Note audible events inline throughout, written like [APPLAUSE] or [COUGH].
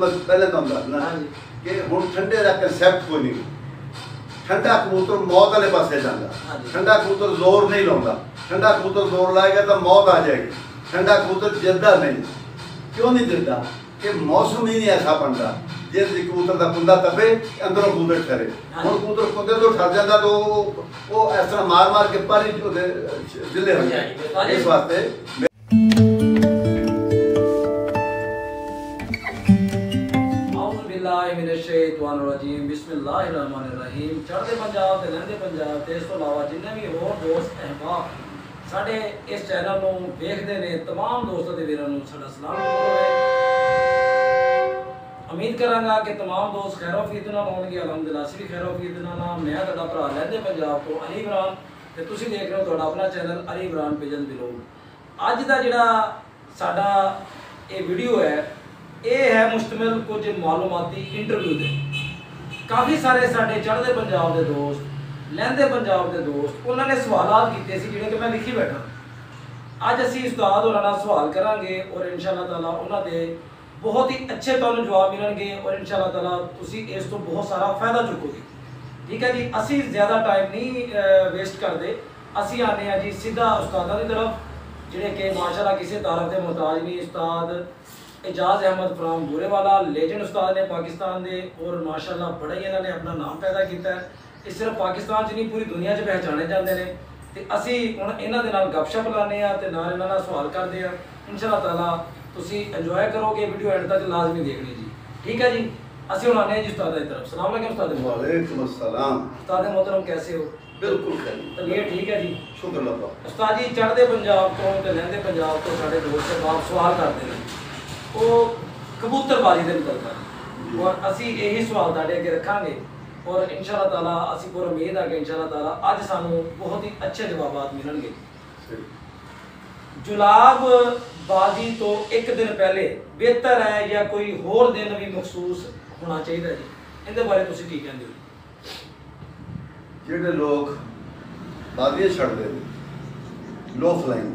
ਮੈਂ ਪਹਿਲੇ ਤੁਹਾਨੂੰ ਦੱਸਣਾ। ਕਿ ਹੁਣ ਠੰਡੇ ਦਾ ਕਨਸੈਪਟ ਕੋਈ ਨਹੀਂ। ਠੰਡਾ ਕਬੂਤਰ ਮੌਤ ਵਾਲੇ ਪਾਸੇ ਜਾਂਦਾ। ਠੰਡਾ ਕਬੂਤਰ ਜ਼ੋਰ ਨਹੀਂ ਲਾਉਂਦਾ। ਠੰਡਾ ਕਬੂਤਰ ਜ਼ੋਰ ਲਾਏਗਾ ਤਾਂ ਮੌਤ ਆ ਜਾਏਗੀ। ਠੰਡਾ ਕਬੂਤਰ ਜਿੱਦਾਂ ਨਹੀਂ। ਕਿਉਂ ਨਹੀਂ ਦਿੰਦਾ ਕਿ ਮੌਸਮ ਹੀ ਨਹੀਂ ਐਸਾ ਬਣਦਾ ਜੇ ਤੁਸੀਂ ਕਬੂਤਰ ਦਾ ਕੁੰਦਾ ਤਪੇ ਅੰਦਰੋਂ ਕਬੂਤਰ ਠਰੇ ਹੁਣ ਕਬੂਤਰ ਕੁੰਦੇ ਤੋਂ ਠਰ ਜਾਂਦਾ ਤਾਂ ਉਹ ਉਹ ਇਸ ਤਰ੍ਹਾਂ ਮਾਰ ਮਾਰ ਕੇ ਪਾਰੀ ਉਹਦੇ ਜਿੱਲੇ ਹੋ ਜਾਂਦੇ ਇਸ ਵਾਸਤੇ ਬਿੱਲਾਹਿ ਮਿਨਸ਼ ਸ਼ੈਤਾਨਿਰ ਰਜੀਮ ਬਿਸਮਿਲ੍ਲਾਹਿਰ ਰਹਿਮਾਨਿਰ ਰਹੀਮ ਚੜ੍ਹਦੇ ਪੰਜਾਬ ਤੇ ਲਹਿੰਦੇ ਪੰਜਾਬ ਤੇ ਇਸ ਤੋਂ ਇਲਾਵਾ ਜਿੰਨੇ ਵੀ ਹੋਰ ਦੋਸਤ ਅਹਿਬਾਬ ਸਾਡੇ ਇਸ ਚੈਨਲ ਨੂੰ ਵੇਖਦੇ ਨੇ तमाम ਦੋਸਤਾਂ ਦੇ ਵੀਰਾਂ ਨੂੰ ਸਾਡਾ ਸਲਾਮ ਹੋਵੇ ਉਮੀਦ ਕਰਾਂਗਾ ਕਿ तमाम ਦੋਸਤ ਖੈਰੋਫੀਤ ਨਾਲ ਹੋਣਗੇ ਅਲਹਮਦੁਲਿਲਾ ਅਸੀਂ ਵੀ ਖੈਰੋਫੀਤ ਨਾਲ ਹਾਂ ਮੈਂ ਤੁਹਾਡਾ ਭਰਾ ਲਹਿੰਦੇ ਪੰਜਾਬ ਤੋਂ ਅਲੀ ਇਮਰਾਨ ਤੇ ਤੁਸੀਂ ਦੇਖ ਰਹੇ ਹੋ ਤੁਹਾਡਾ ਆਪਣਾ channel Ali Imran pigeon blog ਅੱਜ ਦਾ ਜਿਹੜਾ ਸਾਡਾ ਇਹ ਵੀਡੀਓ ਹੈ ਇਹ ਹੈ ਮੁਸ਼ਤਮਲ ਕੁਝ ਮਾਲੂਮਾਤੀ ਇੰਟਰਵਿਊ ਦੇ। ਕਾਫੀ ਸਾਰੇ ਸਾਡੇ ਚੜ੍ਹਦੇ ਪੰਜਾਬ ਦੇ ਦੋਸਤ, ਲਹਿੰਦੇ ਪੰਜਾਬ ਦੇ ਦੋਸਤ, ਉਹਨਾਂ ਨੇ ਸਵਾਲਾਤ ਕੀਤੇ ਸੀ ਜਿਹੜੇ ਕਿ ਮੈਂ ਲਿਖੀ ਬੈਠਾ। ਅੱਜ ਅਸੀਂ ਉਸਤਾਦ ਹੋਰਾਂ ਨਾਲ ਸਵਾਲ ਕਰਾਂਗੇ ਔਰ ਇਨਸ਼ਾਅੱਲਾ ਤਾਲਾ ਉਹਨਾਂ ਦੇ ਬਹੁਤ ਹੀ ਅੱਛੇ ਤੁਹਾਨੂੰ ਜਵਾਬ ਮਿਲਣਗੇ ਔਰ ਇਨਸ਼ਾਅੱਲਾ ਤਾਲਾ ਤੁਸੀਂ ਇਸ ਤੋਂ ਬਹੁਤ ਸਾਰਾ ਫਾਇਦਾ ਚੁੱਕੋਗੇ। ਠੀਕ ਹੈ ਜੀ, ਅਸੀਂ ਜ਼ਿਆਦਾ ਟਾਈਮ ਨਹੀਂ ਵੇਸਟ ਕਰਦੇ। ਅਸੀਂ ਆਨੇ ਆ ਜੀ ਸਿੱਧਾ ਉਸਤਾਦਾਂ ਦੀ ਤਰਫ, ਜਿਹੜੇ ਕਿ ਮਾਸ਼ਾਅੱਲਾ ਕਿਸੇ ਤਾਰਫ ਦੇ ਮੁਹਤਾਜ ਨਹੀਂ, ਉਸਤਾਦ ਇਜਾਜ਼ ਅਹਿਮਦ ਫਰਾਮ ਗੋਰੇਵਾਲਾ ਲੈਜੈਂਡ ਉਸਤਾਦ ਨੇ ਪਾਕਿਸਤਾਨ ਦੇ ਔਰ ਮਾਸ਼ਾਅੱਲਾ ਬੜਾ ਹੀ ਇਹਨਾਂ ਨੇ ਆਪਣਾ ਨਾਮ ਪੈਦਾ ਕੀਤਾ ਹੈ। ਇਹ ਸਿਰਫ ਪਾਕਿਸਤਾਨ 'ਚ ਨਹੀਂ ਪੂਰੀ ਦੁਨੀਆ 'ਚ ਪਹਿਚਾਣੇ ਜਾਂਦੇ ਨੇ। ਤੇ ਅਸੀਂ ਹੁਣ ਇਹਨਾਂ ਦੇ ਨਾਲ ਗੱਪਸ਼ਪ ਲਾਣੇ ਆ ਤੇ ਨਾਲ ਇਹਨਾਂ ਨਾਲ ਸਵਾਲ ਕਰਦੇ ਆ ਇਨਸ਼ਾ ਤਾਲਾ ਤੁਸੀਂ ਇੰਜੋਏ ਕਰੋਗੇ ਵੀਡੀਓ ਐਂਡ ਤੱਕ ਲਾਜ਼ਮੀ ਦੇਖਣੀ ਜੀ। ਠੀਕ ਹੈ ਜੀ? ਅਸੀਂ ਹੁਣ ਆਨੇ ਜੀ ਉਸਤਾਦ ਦੀ ਤਰਫ। ਸਲਾਮ ਅਲੈਕਮ ਉਸਤਾਦ ਵਾਲੇਕਮ ਅਸਲਾਮ। ਉਸਤਾਦ ਮੁਹਤਰਮ ਕੈਸੇ ਹੋ? ਬਿਲਕੁਲ ਖਰੀ। ਤਬੀਅਤ ਠੀਕ ਹੈ ਜੀ। ਸ਼ੁਕਰ ਅੱਲਾਹ ਉਸਤਾਦ ਜੀ ਚੜ੍ਹਦੇ ਪੰਜਾਬ ਤੋਂ ਤੇ ਲਹਿੰਦੇ ਪੰਜਾਬ ਤੋਂ ਸਾਡੇ ਦੋਸਤ ਬਾਪ ਸਵਾਲ ਕਰਦੇ ਨੇ। ਉਹ ਕਬੂਤਰਬਾਜ਼ੀ ਦੇ ਮੁਤਲਕ ਔਰ ਅਸੀਂ ਇਹੀ ਸਵਾਲ ਤੁਹਾਡੇ ਅੱਗੇ ਰੱਖਾਂਗੇ। ਔਰ ਇਨਸ਼ਾਅੱਲਾ ਤਾਲਾ ਅਸੀਂ ਪੂਰਾ ਉਮੀਦ ਹੈ ਕਿ ਇਨਸ਼ਾਅੱਲਾ ਤਾਲਾ ਅੱਜ ਸਾਨੂੰ ਬਹੁਤ ਹੀ ਅੱਛੇ ਜਵਾਬਾਤ ਮਿਲਣਗੇ। ਜੁਲਾਬ ਬਾਜ਼ੀ ਤੋਂ ਇੱਕ ਦਿਨ ਪਹਿਲੇ ਬਿਹਤਰ ਹੈ ਜਾਂ ਕੋਈ ਹੋਰ ਦਿਨ ਵੀ ਮਖਸੂਸ ਹੋਣਾ ਚਾਹੀਦਾ ਜੀ? ਇਹਦੇ ਬਾਰੇ ਤੁਸੀਂ ਕੀ ਕਹਿੰਦੇ ਹੋ? ਜਿਹੜੇ ਲੋਕ ਬਾਦੀਆਂ ਛੱਡਦੇ ਨੇ ਲੋ ਫਲਾਈਂਗ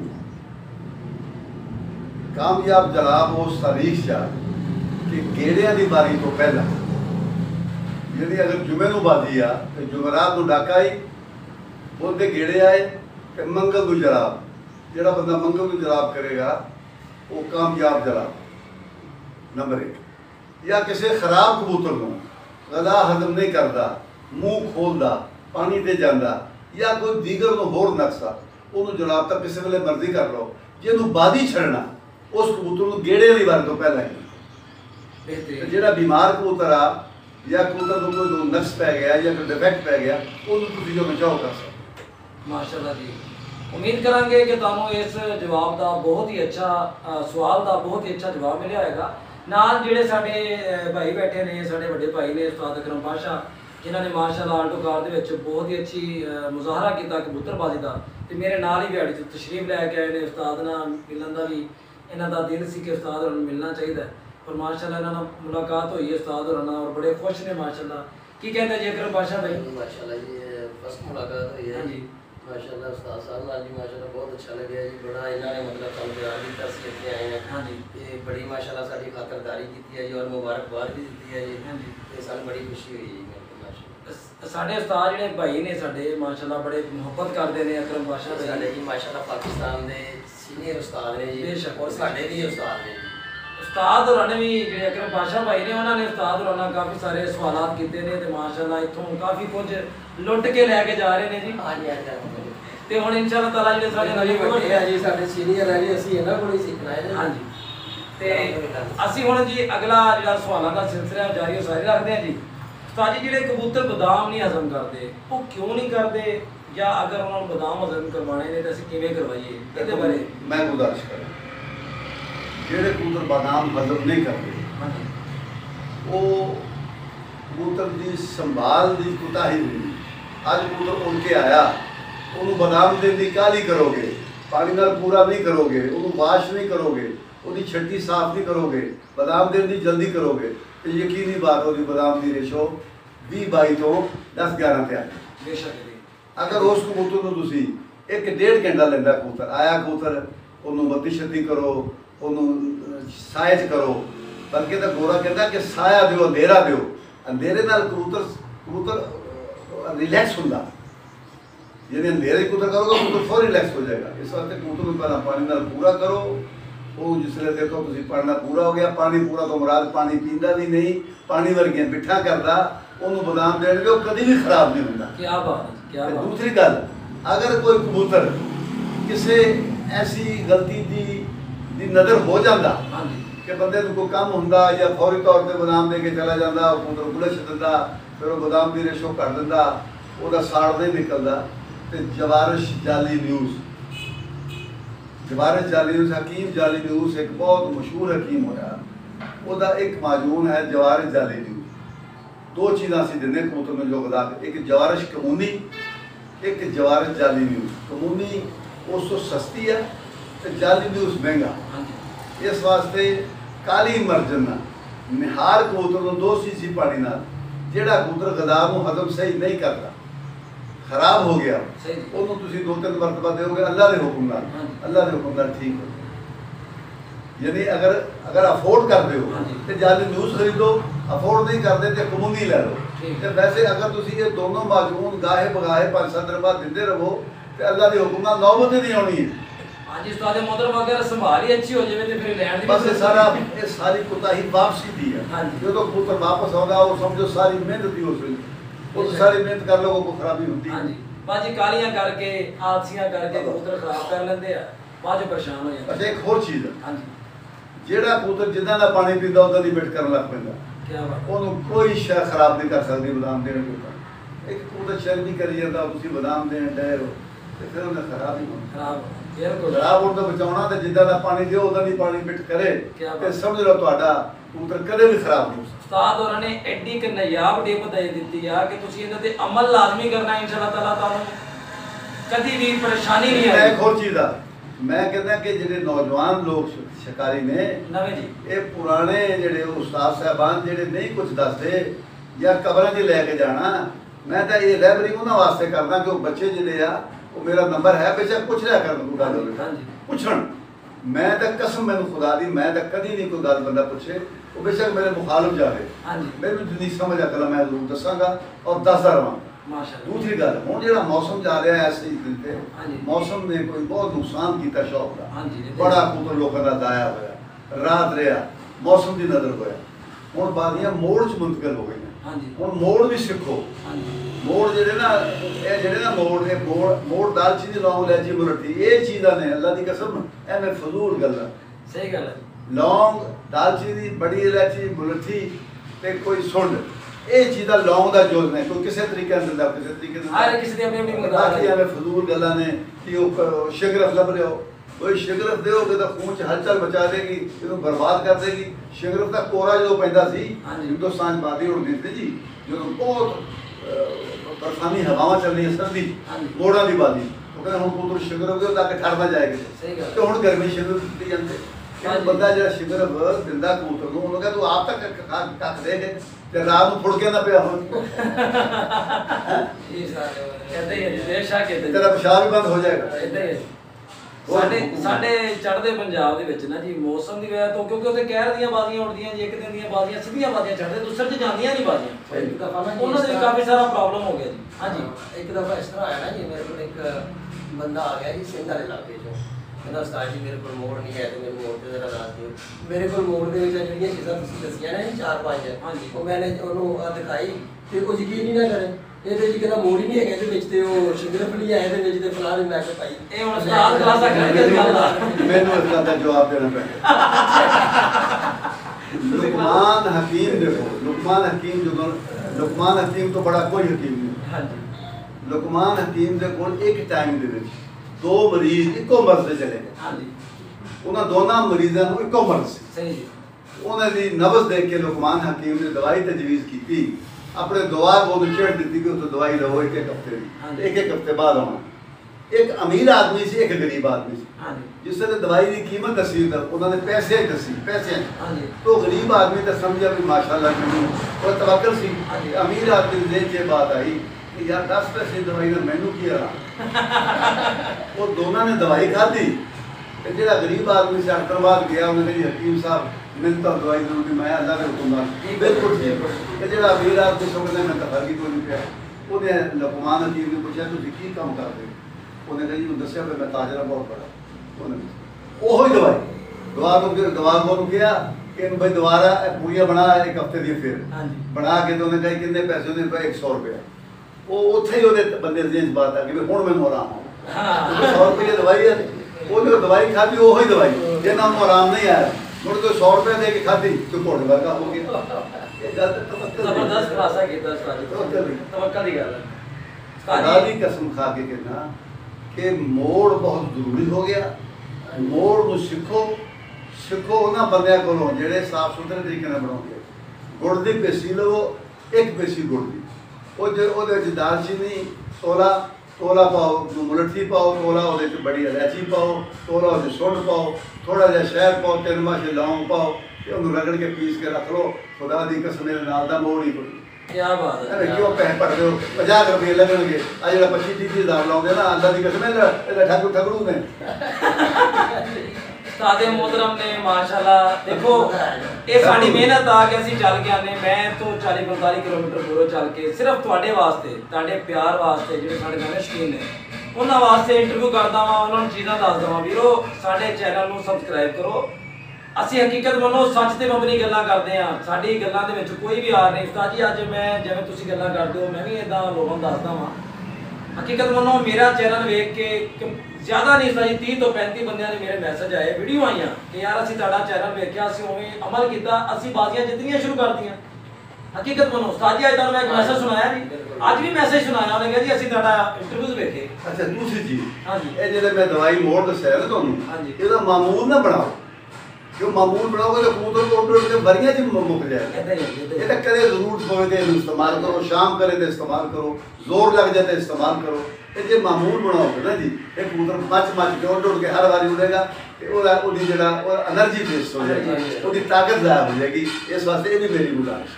ਕਾਮਯਾਬ ਜਨਾਬ ਉਸ ਤਾਰੀਖ ਜਾ ਕਿ ਗੇੜਿਆਂ ਦੀ ਬਾਰੀ ਤੋਂ ਪਹਿਲਾਂ ਜਿਹੜੀ ਅਗਰ ਜੁਮੇ ਨੂੰ ਬਾਦੀ ਆ ਤੇ ਜੁਮਰਾਤ ਨੂੰ ਡਾਕਾ ਹੀ ਉਹਦੇ ਗੇੜੇ ਆਏ ਤੇ ਮੰਗਲ ਨੂੰ ਜਰਾਬ ਜਿਹੜਾ ਬੰਦਾ ਮੰਗਲ ਨੂੰ ਜਰਾਬ ਕਰੇਗਾ ਉਹ ਕਾਮਯਾਬ ਜਰਾਬ ਨੰਬਰ 1 ਜਾਂ ਕਿਸੇ ਖਰਾਬ ਕਬੂਤਰ ਨੂੰ ਗਲਾ ਹਜ਼ਮ ਨਹੀਂ ਕਰਦਾ ਮੂੰਹ ਖੋਲਦਾ ਪਾਣੀ ਤੇ ਜਾਂਦਾ ਜਾਂ ਕੋਈ ਦੀਗਰ ਨੂੰ ਹੋਰ ਨਕਸਾ ਉਹਨੂੰ ਜਨਾਬ ਤਾਂ ਕਿਸੇ ਵੇਲੇ ਮਰਜ਼ੀ ਕਰ ਲਓ ਜੇ ਉਹਨੂੰ ਬਾਦੀ ਛੱਡਣਾ ਉਸ ਕਬੂਤਰ ਨੂੰ ਗੇੜੇ ਵਾਲੀ ਵਾਰ ਤੋਂ ਪਹਿਲਾਂ ਹੀ। ਤੇ ਜਿਹੜਾ ਬਿਮਾਰ ਕਬੂਤਰ ਆ ਜਾਂ ਕਬੂਤਰ ਨੂੰ ਕੋਈ ਨਕਸ ਪੈ ਗਿਆ ਜਾਂ ਕੋਈ ਡਿਫੈਕਟ ਪੈ ਗਿਆ ਉਹਨੂੰ ਤੁਸੀਂ ਜੋ ਬਚਾਓ ਕਰ ਸਕਦੇ ਮਾਸ਼ਾਅੱਲਾ ਜੀ। ਉਮੀਦ ਕਰਾਂਗੇ ਕਿ ਤੁਹਾਨੂੰ ਇਸ ਜਵਾਬ ਦਾ ਬਹੁਤ ਹੀ ਅੱਛਾ ਸਵਾਲ ਦਾ ਬਹੁਤ ਹੀ ਅੱਛਾ ਜਵਾਬ ਮਿਲਿਆ ਹੋਵੇਗਾ। ਨਾਲ ਜਿਹੜੇ ਸਾਡੇ ਭਾਈ ਬੈਠੇ ਨੇ ਸਾਡੇ ਵੱਡੇ ਭਾਈ ਨੇ ਉਸਤਾਦ ਅਕਰਮ ਪਾਸ਼ਾ ਜਿਨ੍ਹਾਂ ਨੇ ਮਾਸ਼ਾਅੱਲਾ ਆਲਟੋ ਕਾਰ ਦੇ ਵਿੱਚ ਬਹੁਤ ਹੀ ਅੱਛੀ ਮੁਜ਼ਾਹਰਾ ਕੀਤਾ ਕਬੂਤਰਬਾਜ਼ੀ ਦਾ। ਤੇ ਮੇਰੇ ਨਾਲ ਹੀ ਵਿਹਾੜੀ 'ਚ ਤਸ਼ਰੀਫ ਲੈ ਕੇ ਆਏ ਨੇ ਉਸਤਾਦ ਨਾਲ ਮਿਲਣ ਦਾ ਵੀ ਇਹਨਾਂ ਦਾ ਦਿਲ ਸੀ ਕਿ ਉਸਤਾਦ ਹੋਰਾਂ ਨੂੰ ਮਿਲਣਾ ਚਾਹੀਦਾ ਪਰ ਮਾਸ਼ਾਅੱਲਾ ਇਹਨਾਂ ਨਾਲ ਮੁਲਾਕਾਤ ਹੋਈ ਹੈ ਉਸਤਾਦ ਹੋਰਾਂ ਨਾਲ ਔਰ ਬੜੇ ਖੁਸ਼ ਨੇ ਮਾਸ਼ਾਅੱਲਾ। ਕੀ ਕਹਿੰਦਾ ਜੀ ਅਕਰਮ ਬਾਸ਼ਾ ਭਾਈ ਮਾਸ਼ਾਅੱਲਾ ਜੀ ਫਸਟ ਮੁਲਾਕਾਤ ਹੋਈ ਹੈ ਜੀ। ਮਾਸ਼ਾਅੱਲਾ ਉਸਤਾਦ ਸਾਹਿਬ ਨਾਲ ਜੀ ਮਾਸ਼ਾਅੱਲਾ ਬਹੁਤ ਅੱਛਾ ਲੱਗਿਆ ਜੀ। ਬੜਾ ਇਹਨਾਂ ਨੇ ਮਤਲਬ ਕੰਮ ਕਰਾ ਦਿੱਤਾ ਸੀ ਇੱਥੇ ਆਏ ਹਾਂ ਹਾਂਜੀ। ਤੇ ਬੜੀ ਮਾਸ਼ਾਅੱਲਾ ਸਾਡੀ ਖਾਤਰਦਾਰੀ ਕੀਤੀ ਹੈ ਜੀ ਔਰ ਮੁਬਾਰਕਬਾਦ ਵੀ ਦਿੱਤੀ ਹੈ ਜੀ। ਹਾਂਜੀ। ਤੇ ਸਾਨੂੰ ਬੜੀ ਖੁਸ਼ੀ ਹੋਈ ਜੀ ਸਾਡੇ ਉਸਤਾਦ ਜਿਹੜੇ ਭਾਈ ਨੇ ਸਾਡੇ ਮਾਸ਼ਾਅੱਲਾ ਬੜੇ ਮੁਹੱਬਤ ਕਰਦੇ ਨੇ ਅਕਰਮ ਬਾਸ਼ਾ ਸਾਡੇ ਜੀ ਮਾਸ਼ਾਅੱਲਾ ਪਾਕਿਸਤਾਨ ਦੇ ਸੀਨੀਅਰ ਉਸਤਾਦ ਨੇ ਜੀ ਬੇਸ਼ੱਕ। ਔਰ ਸਾਡੇ ਵੀ ਉਸਤਾਦ ਨੇ ਉਸਤਾਦ ਹੋਰਾਂ ਨੇ ਵੀ ਜਿਹੜੇ ਅਕਰਮ ਪਾਸ਼ਾ ਭਾਈ ਨੇ ਉਹਨਾਂ ਨੇ ਉਸਤਾਦ ਹੋਰਾਂ ਨਾਲ ਕਾਫੀ ਸਾਰੇ ਸਵਾਲਾਤ ਕੀਤੇ ਨੇ ਤੇ ਮਾਸ਼ਾਅੱਲਾ ਇੱਥੋਂ ਕਾਫੀ ਕੁਝ ਲੁੱਟ ਕੇ ਲੈ ਕੇ ਜਾ ਰਹੇ ਨੇ ਜੀ। ਹਾਂਜੀ ਹਾਂਜੀ ਤੇ ਹੁਣ ਇਨਸ਼ਾਅੱਲਾ ਤਾਲਾ ਜਿਹੜੇ ਸਾਡੇ ਸਾਡੇ ਨਵੀਂ ਆ ਜੀ ਸਾਡੇ ਸੀਨੀਅਰ ਆ ਜੀ ਅਸੀਂ ਇਹਨਾਂ ਕੋਲ ਹੀ ਸਿੱਖਣਾ ਹੈ ਹਾਂਜੀ। ਤੇ ਅਸੀਂ ਹੁਣ ਜੀ ਅਗਲਾ ਜਿਹੜਾ ਸਵਾਲਾਂ ਦਾ ਸਿਲਸਿਲਾ ਜਾਰੀ ਉਹ ਜਾਰੀ ਰੱਖਦੇ ਹਾਂ ਜੀ। ਉਸਤਾਦ ਜਿਹੜੇ ਕਬੂਤਰ ਬਦਾਮ ਨਹੀਂ ਹਜ਼ਮ ਕਰਦੇ ਉਹ ਕਿਉਂ ਨਹੀਂ ਕਰਦੇ? ਜਾਂ ਅਗਰ ਉਹਨਾਂ ਨੂੰ ਬਦਾਮ ਹਜ਼ਮ ਕਰਵਾਣੇ ਨੇ ਤਾਂ ਅਸੀਂ ਕਿਵੇਂ ਕਰਵਾਈਏ? ਇਹਦੇ ਬਾਰੇ। ਮੈਂ ਗੁਜ਼ਾਰਿਸ਼ ਕਰਾਂ ਜਿਹੜੇ ਕਬੂਤਰ ਬਾਦਾਮ ਹਜ਼ਮ ਨਹੀਂ ਕਰਦੇ ਉਹ ਕਬੂਤਰ ਦੀ ਸੰਭਾਲ ਦੀ ਕੁਤਾਹੀ ਨਹੀਂ ਅੱਜ ਕਬੂਤਰ ਉੜ ਕੇ ਆਇਆ ਉਹਨੂੰ ਬਦਾਮ ਦੇਣ ਦੀ ਕਾਹਲੀ ਕਰੋਗੇ ਪਾਣੀ ਨਾਲ ਪੂਰਾ ਨਹੀਂ ਕਰੋਗੇ ਉਹਨੂੰ ਵਾਸ਼ ਨਹੀਂ ਕਰੋਗੇ ਉਹਦੀ ਛੱਡੀ ਸਾਫ਼ ਨਹੀਂ ਕਰੋਗੇ ਬਦਾਮ ਦੇਣ ਦੀ ਜਲਦੀ ਕਰੋਗੇ ਤੇ ਯਕੀਨੀ ਬਾਤ ਉਹਦੀ ਬਦਾਮ ਦੀ ਰੇਸ਼ੋ 20 22 ਤੋਂ 10 11 ਤੇ ਆ। ਬੇਸ਼ੱਕ ਅਗਰ ਉਸ ਕਬੂਤਰ ਨੂੰ ਤੁਸੀਂ ਇੱਕ ਡੇਢ ਘੰਟਾ ਲੈਂਦਾ ਕਬੂਤਰ ਆਇਆ ਕਬੂਤਰ ਉਹਨੂੰ ਬੱਤੀ ਛੱਤੀ ਕਰੋ ਉਹਨੂੰ ਅਹ, ਸਾਇਜ ਕਰੋ। ਬਲਕਿ ਤਾਂ ਗੋਰਾ ਕਹਿੰਦਾ ਕਿ ਸਾਇਆ ਦਿਓ ਅੰਧੇਰਾ ਦਿਓ। ਅੰਧੇਰੇ ਨਾਲ ਕਬੂਤਰ ਕਬੂਤਰ ਰਿਲੈਕਸ ਹੁੰਦਾ। ਜਿਹਨੇ ਅੰਧੇਰੇ ਕਬੂਤਰ ਕਰੋਗੇ ਕਬੂਤਰ ਫੌਰ ਰਿਲੈਕਸ ਹੋ ਜਾਏਗਾ। ਇਸ ਵਾਸਤੇ ਕਬੂਤਰ ਨੂੰ ਪਹਿਲਾਂ ਪਾਣੀ ਨਾਲ ਪੂਰਾ ਕਰੋ। ਉਹ ਜਿਸਲੇ ਦੇਖੋ ਤੁਸੀਂ ਪਾਣੀ ਨਾਲ ਪੂਰਾ ਹੋ ਗਿਆ ਪਾਣੀ ਪੂਰਾ ਤੋਂ ਮੁਰਾਦ ਪਾਣੀ ਪੀਂਦਾ ਵੀ ਨਹੀਂ ਪਾਣੀ ਵਰਗੀਆਂ ਬਿੱਠਾ ਕਰਦਾ ਉਹਨੂੰ ਬਦਾਮ ਦੇਣਗੇ ਉਹ ਕਦੀ ਵੀ ਖਰਾਬ ਨਹੀਂ ਹੁੰਦਾ। ਕੀ ਬਾਤ ਹੈ ਕੀ ਤੇ ਬਾਤ ਦੂਸਰੀ ਗੱਲ ਅਗਰ ਕੋਈ ਕਬੂਤਰ ਕਿਸੇ ਐਸੀ ਗਲਤੀ ਦੀ ਦੀ ਨਜ਼ਰ ਹੋ ਜਾਂਦਾ ਹਾਂਜੀ ਕਿ ਬੰਦੇ ਨੂੰ ਕੋਈ ਕੰਮ ਹੁੰਦਾ ਜਾਂ ਫੌਰੀ ਤੌਰ ਤੇ ਬਦਾਮ ਦੇ ਕੇ ਚਲਾ ਜਾਂਦਾ ਉਹ ਕਬੂਤਰ ਗੁਲਸ਼ ਦਿੰਦਾ ਫਿਰ ਉਹ ਬਦਾਮ ਦੀ ਰੇਸ਼ੋ ਕਰ ਦਿੰਦਾ ਉਹਦਾ ਸਾੜ ਨਹੀਂ ਨਿਕਲਦਾ ਤੇ ਜਵਾਰਿਸ਼ ਜਾਲੀ ਨਿਊਜ਼ ਜਵਾਰਿਸ਼ ਜਾਲੀ ਨਿਊਜ਼ ਹਕੀਮ ਜਾਲੀ ਨਿਊਜ਼ ਇੱਕ ਬਹੁਤ ਮਸ਼ਹੂਰ ਹਕੀਮ ਹੋਇਆ ਉਹਦਾ ਇੱਕ ਮਾਜੂਨ ਹੈ ਜਵਾਰਿਸ਼ ਜਾਲੀ ਨਿਊਜ਼ ਦੋ ਚੀਜ਼ਾਂ ਅਸੀਂ ਦਿੰਦੇ ਕਬੂਤਰ ਨੂੰ ਯੋਗਦਾਨ ਇੱਕ ਜਵਾਰਿਸ਼ ਕਮੂਨੀ ਇੱਕ ਜਵਾਰਿਸ਼ ਜਾਲੀ ਨਿਊਜ਼ ਕਮੂਨੀ ਉਸ ਤੋਂ ਸਸਤੀ ਹੈ ਤੇ ਜਾਲੀ ਨਿਊਜ਼ ਮਹਿੰਗਾ ਹਾਂਜੀ ਇਸ ਵਾਸਤੇ ਕਾਲੀ ਮਰਜਨ ਨਾਲ ਨਿਹਾਰ ਕਬੂਤਰ ਨੂੰ ਦੋ ਸੀਸੀ ਪਾਣੀ ਨਾਲ ਜਿਹੜਾ ਕਬੂਤਰ ਗਦਾ ਨੂੰ ਹਜ਼ਮ ਸਹੀ ਨਹੀਂ ਕਰਦਾ ਖਰਾਬ ਹੋ ਗਿਆ ਸਹੀ ਜੀ। ਉਹਨੂੰ ਤੁਸੀਂ ਦੋ ਤਿੰਨ ਮਰਤਬਾ ਦਿਓਗੇ ਅੱਲਾ ਦੇ ਹੁਕਮ ਨਾਲ ਹਾਂਜੀ। ਅੱਲਾ ਦੇ ਹੁਕਮ ਨਾਲ ਠੀਕ ਹੋ ਜਾਏਗਾ। ਯਾਨੀ ਅਗਰ ਅਗਰ ਅਫੋਰਡ ਕਰਦੇ ਹੋ। ਤੇ ਜਾਲੀ ਨਿਊਜ਼ ਖਰੀਦੋ ਅਫੋਰਡ ਨਹੀਂ ਕਰਦੇ ਤੇ ਕਮੂਨੀ ਲੈ ਲਓ। ਤੇ ਵੈਸੇ ਅਗਰ ਤੁਸੀਂ ਇਹ ਦੋਨੋਂ ਮਾਜੂਨ ਗਾਹੇ ਬਗਾਹੇ ਪੰਜ ਸੱਤ ਬਾਅਦ ਦਿੰਦੇ ਰਹੋ ਤੇ ਅੱਲਾ ਦੇ ਹੁਕਮ ਨਾਲ ਨੌਬਤ ਹੀ ਨਹੀਂ ਆਉਣੀ। ਹਾਂਜੀ ਉਸਤਾਦ ਮੋਹਤਰਮ ਅਗਰ ਸੰਭਾਲ ਹੀ ਅੱਛੀ ਹੋ ਜਾਵੇ ਤੇ ਫਿਰ ਲੈਣ ਦੀ ਬਸ ਇਹ ਸਾਰਾ ਇਹ ਸਾਰੀ ਕੁਤਾਹੀ ਵਾਪਸੀ ਦੀ ਹੈ। ਜਦੋਂ ਕਬੂਤਰ ਵਾਪਸ ਆਉਂਦਾ ਉਹ ਸਮਝੋ ਸਾਰੀ ਮਿਹਨਤ ਦੀ ਉਸ ਵੇਲੇ। ਉਹ ਸਾਰੀ ਮਿਹਨਤ ਕਰ ਲਓ ਕੋਈ ਖਰਾਬੀ ਹੁੰਦੀ ਹਾਂਜੀ। ਬਾਜੀ ਕਾਲੀਆਂ ਕਰਕੇ ਆਲਸੀਆਂ ਕਰਕੇ ਕਬੂਤਰ ਖਰਾਬ ਕਰ ਲੈਂਦੇ ਆ ਬਾਅਦ ਪਰੇਸ਼ਾਨ ਹੋ ਜਾਂਦੇ ਅੱਛਾ ਇੱਕ ਹੋਰ ਚੀਜ਼ ਹੈ ਹਾਂਜੀ। ਜਿਹੜਾ ਕਬੂਤਰ ਜਿੱਦਾਂ ਦਾ ਪਾਣੀ ਪੀਂਦਾ ਉਦਾਂ ਦੀ ਬਿਟ ਕਰਨ ਲੱਗ ਪੈਂਦਾ। ਉਹਨੂੰ ਕੋਈ ਸ਼ੈ ਖਰਾਬ ਨਹੀਂ ਕਰ ਸਕਦੀ ਬਦਾਮ ਦੇਣ ਉੱਪਰ ਇੱਕ ਕਬੂਤਰ ਸ਼ੈ ਨਹੀਂ ਕਰੀ ਜਾਂਦਾ ਤੁਸੀਂ ਬਦਾਮ ਦੇਣ ਡਏ ਹੋ ਤੇ ਫਿਰ ਉਹਨੇ ਖਰਾਬ ਹੀ ਹੋਣਾ। ਖਰਾਬ ਬਿਲਕੁਲ। ਖਰਾਬ ਹੋਣ ਤੋਂ ਬਚਾਉਣਾ ਤੇ ਜਿੱਦਾਂ ਦਾ ਪਾਣੀ ਦਿਓ ਉਦਾਂ ਦੀ ਪਾਣੀ ਬਿਟ ਕਰੇ। ਤੇ ਸਮਝ ਲਓ ਤੁਹਾਡਾ ਕਬੂਤਰ ਕਦੇ ਵੀ ਖਰਾਬ ਨਹੀਂ ਉਸਤਾਦ ਹੋਰਾਂ ਨੇ ਐਡੀ ਕਿ ਨਯਾਬ ਡਿਪ ਦੇ ਦਿੱਤੀ ਆ ਕਿ ਤੁਸੀਂ ਇਹਨਾਂ ਤੇ ਅਮਲ ਲਾਜ਼ਮੀ ਕਰਨਾ ਇਨਸ਼ਾਅੱਲਾ ਤਾਲਾ ਤੁਹਾਨੂੰ ਕਦੀ ਵੀ ਪਰੇਸ਼ਾਨੀ ਨਹੀਂ ਆਏਗੀ। ਇੱਕ ਹੋਰ ਚੀਜ਼ ਆ। ਮੈਂ ਕਹਿੰਦਾ ਕਿ ਜਿਹੜੇ ਨੌਜਵਾਨ ਲੋਕ ਸ਼- ਸ਼ਿਕਾਰੀ ਨੇ ਨਵੇਂ ਜੀ ਇਹ ਪੁਰਾਣੇ ਜਿਹੜੇ ਉਸਤਾਦ ਸਾਹਿਬਾਨ ਜਿਹੜੇ ਨਹੀਂ ਕੁਝ ਦੱਸਦੇ ਜਾਂ ਕਬਰਾਂ 'ਚ ਲੈ ਕੇ ਜਾਣਾ ਮੈਂ ਤਾਂ ਇਹ ਲਾਇਬ੍ਰੇਰੀ ਉਹਨਾਂ ਵਾਸਤੇ ਕਰਦਾ ਕਿ ਉਹ ਬੱਚੇ ਜਿਹੜੇ ਆ ਉਹ ਮੇਰਾ ਨੰਬਰ ਹੈ ਬੇਸ਼ੱਕ ਪੁੱਛ ਲਿਆ ਕਰਨ ਕੋਈ ਗੱਲ ਹੋਵੇ ਹਾਂਜੀ। ਪੁੱਛਣ ਮੈਂ ਤਾਂ ਕਸਮ ਮੈਨੂੰ ਖੁਦਾ ਦੀ ਮੈਂ ਤਾਂ ਕਦੀ ਨਹੀਂ ਕੋਈ ਗੱਲ ਬੰਦਾ ਪੁੱਛੇ ਉਹ ਬੇਸ਼ੱਕ ਮੇਰੇ ਮੁਖਾਲਫ ਜਾਵੇ ਹਾਂਜੀ ਮੈਨੂੰ ਜਿੰਨੀ ਸਮਝ ਆ ਕਲਾ ਮੈਂ ਜ਼ਰੂਰ ਦੱਸਾਂਗਾ ਔਰ ਦੱਸਦਾ ਰਵਾਂਗਾ ਮਾਸ਼ਾਅੱਲਾ ਦੂਸਰੀ ਗੱਲ ਹੁਣ ਜਿਹੜਾ ਮੌਸਮ ਜਾ ਰਿਹਾ ਹੈ ਐਸੇ ਹੀ ਦਿਨ ਤੇ ਹਾਂਜੀ। ਮੌਸਮ ਨੇ ਕੋਈ ਬਹੁਤ ਨੁਕਸਾਨ ਕੀਤਾ ਸ਼ੌਕ ਦਾ ਹਾਂਜੀ, ਇਹ ਤੇ- ਬੜਾ ਕਬੂਤਰ ਲੋਕਾਂ ਦਾ ਦਾਇਆ ਹੋਇਆ ਰਾਤ ਰਿਹਾ ਮੌਸਮ ਦੀ ਨਜ਼ਰ ਹੋਇਆ ਹੁਣ ਬਾਦੀਆਂ ਮੋੜ ਚ ਮੁੰਤਕਲ ਹੋ ਗਈਆਂ ਹਾਂਜੀ ਹੁਣ ਮੋੜ ਵੀ ਸਿੱਖੋ ਹਾਂਜੀ ਮੋੜ ਜਿਹੜੇ ਨਾ ਇਹ ਜਿਹੜੇ ਨਾ ਮੋੜ ਇਹ ਮੋੜ ਮੋੜ ਦਾਲਚੀਨੀ ਲੌਂਗ ਲੈਚੀ ਮੁਰੱਠੀ ਇਹ ਚੀਜ਼ਾਂ ਨੇ ਅੱਲਾ ਦੀ ਕਸਮ ਐਵੇਂ ਫਜ਼ੂਲ ਗੱਲਾਂ ਸਹੀ ਗੱਲ ਹੈ ਲੌਂਗ ਦਾਲਚੀਨੀ ਬੜੀ ਇਲਾਇਚੀ ਮੁਰੱਠੀ ਤੇ ਕੋਈ ਸੁੰਡ ਇਹ ਚੀਜ਼ਾਂ ਲੌਂਗ ਦਾ ਜੋਜ਼ ਨੇ ਕੋਈ ਕਿਸੇ ਤਰੀਕੇ ਨਾਲ ਦਿੰਦਾ ਕਿਸੇ ਤਰੀਕੇ ਨਾਲ ਹਰ ਕਿਸੇ ਦੀ ਆਪਣੀ ਆਪਣੀ ਬਾਕੀ ਹੈ ਐਵੇਂ ਫਜ਼ੂਲ ਗੱਲਾਂ ਨੇ ਕਿ ਉਹ ਸ਼ਗਰਫ ਲੱਭ ਰਹੇ ਹੋ ਕੋਈ ਸ਼ਗਰਫ ਦਿਓਗੇ ਤਾਂ ਖੂਨ ਚ ਹਲਚਲ ਮਚਾ ਦੇਗੀ ਇਹਨੂੰ ਬਰਬਾਦ ਕਰ ਦੇਗੀ ਸ਼ਗਰਫ ਦਾ ਕੋਰਾ ਜਦੋਂ ਪੈਂਦਾ ਸੀ। ਹਿੰਦੁਸਤਾਨ ਬਾਦੀ ਉੜਦੀ ਸੀ ਜੀ ਜਦੋਂ ਬਹੁਤ ਅਹ, ਬਰਫਾਨੀ ਹਵਾਵਾਂ ਚੱਲ ਰਹੀਆਂ ਸਰਦੀ। ਮੋੜਾਂ ਦੀ ਬਾਦੀ ਉਹ ਕਹਿੰਦੇ ਹੁਣ ਕਬੂਤਰ ਸ਼ਗਰਫ ਦਿਓ ਤਾਂ ਕਿ ਠਰਦਾ ਜਾਏਗਾ। ਤੇ ਹੁਣ ਗਰਮੀ ਸ਼ਗਰਫ ਦਿੱਤੀ ਜਾਂਦੇ। ਬੰਦਾ ਜਿਹੜਾ ਸ਼ਗਰਫ ਦਿੰਦਾ ਕਬੂਤਰ ਨੂੰ ਉਹਨੂੰ ਕਹਿੰਦਾ ਤੂੰ ਆਪ ਤੱਕ ਕੱਖ- ਦੇ ਕੇ ਤੇ ਰਾਤ ਨੂੰ ਫੁੜ ਕੇ ਨਾ ਪਿਆ ਹੁਣ। ਇਹ ਸਾਰੇ ਕਹਿੰਦੇ ਹੀ ਤੇਰਾ ਪਿਸ਼ਾਬ ਵੀ ਬੰਦ ਹੋ ਜਾਏਗਾ। ਹੀ ਸਾਡੇ। ਸਾਡੇ ਚੜ੍ਹਦੇ ਪੰਜਾਬ ਦੇ ਵਿੱਚ ਨਾ ਜੀ ਮੌਸਮ ਦੀ ਵਜ੍ਹਾ ਤੋਂ ਕਿਉਂਕਿ ਉੱਥੇ ਕਹਿਰ ਦੀਆਂ ਬਾਜ਼ੀਆਂ ਉੱਡਦੀਆਂ ਜੀ ਇੱਕ ਦਿਨ ਦੀਆਂ ਬਾਜ਼ੀਆਂ ਸਿੱਧੀਆਂ ਬਾਜ਼ੀਆਂ ਚੜ੍ਹਦੇ ਦੂਸਰੇ 'ਚ ਜਾਂਦੀਆਂ ਨਹੀਂ ਬਾਜ਼ੀਆਂ। ਇੱਕ ਦਫਾ ਨਾ ਜੀ ਉਹਨਾਂ ਦੇ ਵੀ ਕਾਫੀ ਸਾਰਾ ਪ੍ਰੋਬਲਮ ਹੋ ਗਿਆ ਜੀ। ਹਾਂਜੀ ਹਾਂਜੀ ਇੱਕ ਦਫਾ ਇਸ ਤਰ੍ਹਾਂ ਆਇਆ ਨਾ ਜੀ ਮੇਰੇ ਕੋਲ ਇੱਕ ਬੰਦਾ ਆ ਗਿਆ ਜੀ ਸਿੰਧ ਵਾਲੇ ਇਲਾਕੇ ਚੋਂ। ਕਹਿੰਦਾ ਉਸਤਾਦ ਜੀ ਮੇਰੇ ਕੋਲ ਮੋੜ ਨਹੀਂ ਹੈ ਤੇ ਮੈਨੂੰ ਮੋੜ ਤੇ ਜ਼ਰਾ ਦੱਸ ਦਿਓ। ਮੇਰੇ ਕੋਲ ਮੋੜ ਦੇ ਵਿੱਚ ਜਿਹੜੀਆਂ ਚੀਜ਼ਾਂ ਤੁਸੀਂ ਦੱਸੀਆਂ ਨੇ ਜੀ ਚਾਰ ਪੰਜ ਹਾਂਜੀ। ਉਹ ਮੈंने ਉਹਨੂੰ ਆਹ ਦਿਖਾਈ ਤੇ ਉਹ ਯਕੀਨ ਹੀ ਨਾ ਕਰੇ। ਇਹਦੇ ਜੀ ਕਹਿੰਦਾ ਮੋੜ ਹੀ ਨਹੀਂ ਹੈਗਾ ਇਹਦੇ ਵਿੱਚ ਤੇ ਉਹ ਨਹੀਂ ਹੈ ਇਹਦੇ ਵਿੱਚ ਤੇ ਫਲਾਣੇ ਮੈਂ ਕਿਹਾ ਭਾਈ ਇਹ ਹੁਣ ਉਸਤਾਦ ਕਲਾਸਾਂ ਕਰਨਗੇ ਇਸ ਗੱਲ ਦਾ। ਮੈਨੂੰ ਇਸ ਗੱਲ ਦਾ ਜਵਾਬ ਦੇਣਾ ਪੈਣਾ। ਲੁਕਮਾਨ ਹਕੀਮ ਦੇਖੋ ਲੁਕਮਾਨ ਹਕੀਮ ਜਦੋਂ ਲੁਕਮਾਨ ਹਕੀਮ ਤੋਂ ਬੜਾ ਕੋਈ ਹਕੀਮ ਨਹੀਂ। ਹਾਂਜੀ। ਲੁਕਮਾਨ ਹਕੀਮ ਦੇ ਕੋਲ ਇੱਕ ਟਾਈਮ ਦੇ ਵਿੱਚ ਦੋ ਮਰੀਜ਼ ਇੱਕੋ ਮਰਜ਼ ਦੇ ਚਲੇ ਗਏ। ਹਾਂਜੀ। ਉਹਨਾਂ ਦੋਨਾਂ ਮਰੀਜ਼ਾਂ ਨੂੰ ਇੱਕੋ ਮਰਜ਼ ਸੀ। ਸਹੀ ਜੀ। ਉਹਨਾਂ ਦੀ ਨਬਜ਼ ਦੇਖ ਕੇ ਲੁਕਮਾਨ ਹਕੀਮ ਨੇ ਦਵਾਈ ਤਜਵੀਜ਼ ਕੀਤੀ। ਆਪਣੇ ਦੁਆ ਉਹਨੂੰ ਛੇੜ ਦਿੱਤੀ ਕਿ ਉਹ ਦਵਾਈ ਲਵੋ ਇੱਕ ਇੱਕ ਹਫ਼ਤੇ। ਦੀ। ਇੱਕ ਇੱਕ ਹਫ਼ਤੇ ਬਾਅਦ ਆਉਣਾ। एक अमीर आदमी से एक गरीब आदमी से। जिस दवाई की कीमत दसी उधर उन्होंने पैसे दसी पैसे। तो गरीब आदमी तो समझा भी माशाला और तबाकर सी अमीर आदमी ने यह बात आई कि यार दस पैसे दवाई का मैनू की आ [LAUGHS] वो दोनों ने दवाई खाधी जरा गरीब आदमी से अक्रवाद गया उन्होंने कहीं हकीम साहब मैंने तो दवाई दूँ मैं अल्लाह के हुकुमार बिल्कुल ठीक। है जरा अमीर आदमी सुन लिया मैं तो तबाही को नहीं पाया। उन्हें लकमान अजीब ने पूछा तुम्हें की काम कर रहे हो? ਉਹਨੇ ਕਿਹਾ ਜੀ ਮੈਨੂੰ ਦੱਸਿਆ ਵੀ ਮੈਂ ਤਾਜਰਾ ਬਹੁਤ ਬੜਾ ਉਹਨੇ ਉਹੀ ਦਵਾਈ। ਦਵਾ ਨੂੰ ਕਿ ਦਵਾ ਨੂੰ ਕਿਹਾ ਕਿ ਇਹਨੂੰ ਬਈ ਦੁਬਾਰਾ ਇਹ ਪੂਰੀਆਂ ਬਣਾ ਇੱਕ ਹਫ਼ਤੇ ਦੀ ਫਿਰ। ਹਾਂਜੀ। ਬਣਾ ਕੇ ਤੇ ਉਹਨੇ ਕਹੀ ਕਿੰਨੇ ਪੈਸੇ ਉਹਨੇ ਪਏ 100 ਰੁਪਏ ਉਹ ਉੱਥੇ ਹੀ ਉਹਦੇ ਬੰਦੇ ਦੇ ਬਾਤ ਆ ਕਿ ਵੀ ਹੁਣ ਮੈਨੂੰ ਆਰਾਮ ਆਉਂਦਾ ਹਾਂ। 100 ਰੁਪਏ ਦਵਾਈ ਹੈ ਉਹ ਜੋ ਦਵਾਈ ਖਾਧੀ ਉਹ ਹੀ ਦਵਾਈ। ਜੇ ਨਾ ਆਰਾਮ ਨਹੀਂ ਆਇਆ ਮੁੜ ਕੇ 100 ਰੁਪਏ ਦੇ ਕੇ ਖਾਧੀ ਤੇ ਘੋੜ ਵਰਗਾ ਹੋ ਗਿਆ। ਇਹ ਗੱਲ ਜ਼ਬਰਦਸਤ ਖੁਲਾਸਾ ਕੀਤਾ ਜੀ ਤਵੱਕਲ ਦੀ। ਗੱਲ ਹੈ ਜੀ ਕਸਮ ਖਾ ਕੇ ਕਹਿਣਾ ਕਿ ਮੋੜ ਬਹੁਤ ਜ਼ਰੂਰੀ ਹੋ ਗਿਆ। ਮੋੜ ਨੂੰ ਸਿੱਖੋ ਸਿੱਖੋ ਉਹਨਾਂ ਬੰਦਿਆਂ ਕੋਲੋਂ ਜਿਹੜੇ ਸਾਫ਼ ਸੁਥਰੇ ਤਰੀਕੇ ਨਾਲ ਬਣਾਉਂਦੇ ਗੁੜ ਦੀ ਪੇਸੀ ਲਵੋ, ਇੱਕ ਪੇਸੀ ਗੁੜ ਦੀ। ਉਹ ਜੇ ਉਹਦੇ ਵਿੱਚ ਦਾਲਚੀਨੀ ਤੋਲਾ ਤੋਲਾ ਪਾਓ ਮੁਲੱਠੀ ਪਾਓ, ਤੋਲਾ ਉਹਦੇ ਵਿੱਚ ਬੜੀ ਇਲਾਇਚੀ ਪਾਓ, ਤੋਲਾ ਉਹਦੇ ਸੁੰਡ ਪਾਓ ਥੋੜਾ ਜਿਹਾ ਸ਼ਹਿਦ ਪਾਓ, ਤਿੰਨ ਮਾਸੇ ਲੌਂਗ ਪਾਓ, ਤੇ ਉਹਨੂੰ ਰਗੜ ਕੇ ਪੀਸ ਕੇ ਰੱਖ ਲਓ। ਖੁਦਾ ਦੀ ਕਸਮ ਦੇ ਨਾਲ ਦਾ ਮੋੜ ਹੀ ਕੋਈ ਕੀ ਬਾਤ ਹੈ ਐਵੇਂ ਕਿਉਂ ਪੈਸੇ ਭਰਦੇ ਹੋ। 50 ਰੁਪਏ ਲੱਗਣਗੇ। ਆ ਜਿਹੜਾ 25 30 ਹਜ਼ਾਰ ਲਾਉਂਦੇ ਨਾ ਅੱਲਾ ਦੀ ਕਸਮ ਇਹਦਾ ਇਹਦਾ ਠੱਗੂ ਠਗੜੂ ਨੇ ਉਸਤਾਦ ਮੁਹਤਰਮ ਨੇ ਮਾਸ਼ਾਅੱਲਾ ਦੇਖੋ ਇਹ ਸਾਡੀ ਮਿਹਨਤ ਆ ਕਿ ਅਸੀਂ ਚੱਲ ਕੇ ਆਨੇ ਮੈਂ ਤੋਂ 40 45 ਕਿਲੋਮੀਟਰ ਦੂਰੋਂ ਚੱਲ ਕੇ ਸਿਰਫ ਤੁਹਾਡੇ ਵਾਸਤੇ ਤੁਹਾਡੇ ਪਿਆਰ ਵਾਸਤੇ ਜਿਹੜੇ ਸਾਡੇ ਨਾਲ ਸ਼ਕੀਨ ਨੇ ਉਹਨਾਂ ਵਾਸਤੇ ਇੰਟਰਵਿਊ ਕਰਦਾ ਵਾਂ ਉਹਨਾਂ ਨੂੰ ਚੀਜ਼ਾਂ ਦੱਸਦਾ ਵਾਂ ਵੀਰੋ ਸਾਡੇ ਚੈਨਲ ਨੂੰ ਸਬਸਕ੍ਰਾਈਬ ਕਰੋ। ਅਸੀਂ ਹਕੀਕਤ ਵੱਲੋਂ ਸੱਚ ਤੇ ਮਬਨੀ ਗੱਲਾਂ ਕਰਦੇ ਆ ਸਾਡੀ ਗੱਲਾਂ ਦੇ ਵਿੱਚ ਕੋਈ ਵੀ ਆਰ ਨਹੀਂ। ਉਸਤਾਦ ਜੀ ਅੱਜ ਮੈਂ ਜਿਵੇਂ ਤੁਸੀਂ ਗੱਲਾਂ ਕਰਦੇ ਹੋ ਮੈਂ ਵੀ ਇਦਾਂ ਲੋਕਾਂ ਨੂੰ ਦੱਸਦਾ ਵਾਂ। ਹਕੀਕਤ ਵੱਲੋਂ ਮੇਰਾ ਚੈਨਲ ਵੇਖ ਕੇ ਜ਼ਿਆਦਾ ਨਹੀਂ ਸਹੀ 30 ਤੋਂ 35 ਬੰਦਿਆਂ ਨੇ ਮੇਰੇ ਮੈਸੇਜ ਆਏ ਵੀਡੀਓ ਆਈਆਂ ਕਿ ਯਾਰ ਅਸੀਂ ਤੁਹਾਡਾ ਚੈਨਲ ਵੇਖਿਆ ਅਸੀਂ ਉਵੇਂ ਅਮਲ ਕੀਤਾ ਅਸੀਂ ਬਾਜ਼ੀਆਂ ਜਿੱਤਣੀਆਂ ਸ਼ੁਰੂ ਕਰਤੀਆਂ। ਹਕੀਕਤ ਵੱਲੋਂ ਉਸਤਾਦ ਜੀ ਅੱਜ ਤੁਹਾਨੂੰ ਮੈਂ ਇੱਕ ਮੈਸੇਜ ਸੁਣਾਇਆ ਜੀ। ਅੱਜ ਵੀ ਮੈਸੇਜ ਸੁਣਾਇਆ ਉਹਨੇ ਕਿਹਾ ਜੀ ਅਸੀਂ ਤੁਹਾਡਾ ਇੰਟਰਵਿਊ ਵੇਖੇ। ਅੱਛਾ ਦੂਸਰੀ ਚੀਜ਼। ਹਾਂਜੀ। ਇਹ ਜਿਹੜੇ ਮੈਂ ਦਵਾਈ ਮੋੜ ਦੱਸਿਆ ਨਾ ਤੁਹਾਨੂੰ ਹਾਂਜੀ। ਇਹਦਾ ਮਾਮੂਲ ਨਾ ਬਣਾਓ। जो मामूल बनाओगे तो कबूतर को उठ उठते भरिया जी मुक जाएगा। ये तो करे ज़रूर सोए इस्तेमाल करो शाम करे तो इस्तेमाल करो ज़ोर लग जाए तो इस्तेमाल करो। ये जो मामूल बनाओगे ना जी ये कबूतर मच मच के उठ उठ के हर बारी उड़ेगा ਉਹਦੀ ਜਿਹੜਾ ਉਹ એનર્ਜੀ ਵੇਸਟ ਹੋ ਜਾਏਗੀ ਉਹਦੀ ਤਾਕਤ ਜ਼ਾਇਆ ਹੋ ਜਾਏਗੀ ਇਸ ਵਾਸਤੇ ਇਹ ਵੀ ਮੇਰੀ ਗੁਜ਼ਾਰਿਸ਼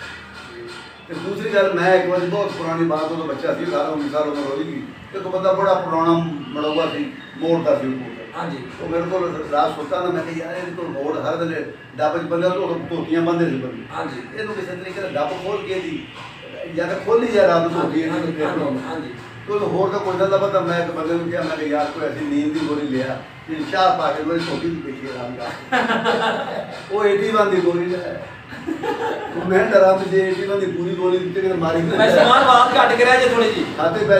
ਤੇ ਦੂਸਰੀ ਗੱਲ ਮੈਂ ਇੱਕ ਵਾਰ ਬਹੁਤ ਪੁਰਾਣੀ ਬਾਤ ਉਹ ਬੱਚਾ ਸੀ ਇੱਕ ਬੰਦਾ ਬੜਾ ਪੁਰਾਣਾ ਸੀ ਮੋੜਦਾ ਸੀ ਉਹ ਮੇਰੇ ਕੋਲ ਰਾਤ ਸੁੱਤਾ ਨਾ ਮੈਂ ਕਿਹਾ ਯਾਰ ਇਹਦੇ ਕੋਲ ਮੋੜ ਹਰ ਵੇਲੇ ਡੱਬ ਚ ਬੰਦੇ ਤੋਂ ਧੋਤੀਆਂ ਬੰਦੇ ਸੀ ਬੰਦੇ ਹਾਂਜੀ। ਇਹਨੂੰ ਕਿਸੇ ਤਰੀਕੇ ਨਾਲ ਡੱਬ ਖੋਲ ਕੇ ਦੀ ਜਾਂ ਤਾਂ ਖੋਲੀ ਜਾਂ ਰਾਤ ਨੂੰ ਧੋਤੀ ਹਾਂਜੀ, ਇਹਨੂੰ ਹਾਂਜੀ, ਹਾਂਜੀ ਹਾਂਜੀ। ਕੋਈ ਹੋਰ ਤਾਂ ਕੋਈ ਨਾ ਪਤਾ ਮੈਂ ਇੱਕ ਬੰਦੇ ਨੂੰ ਕਿਹਾ ਮੈਂ ਕਿਹਾ ਯਾਰ ਕੋਈ ਐਸੀ ਨੀਂਦ ਦੀ ਗੋਲੀ ਲਿਆ ਕਿ ਚਾਹ ਪਾ ਕੇ ਕੋਈ ਧੋਤੀ ਦੀ ਦੇਖੀ ਆਰਾਮ ਦਾ [LAUGHS] ਉਹ 81 ਦੀ ਗੋਲੀ ਲੈ। ਮੈਂ ਡਰਾਂ ਵੀ ਜੇ 81 ਦੀ ਪੂਰੀ ਗੋਲੀ ਦਿੱਤੀ ਕਿ ਮਾਰੀ ਨਾ ਮੈਂ ਸਮਾਨ ਆਵਾਜ਼ ਘੱਟ ਕਰਿਆ ਜੇ ਥੋੜੀ ਜੀ ਖਾਤੇ ਪੈ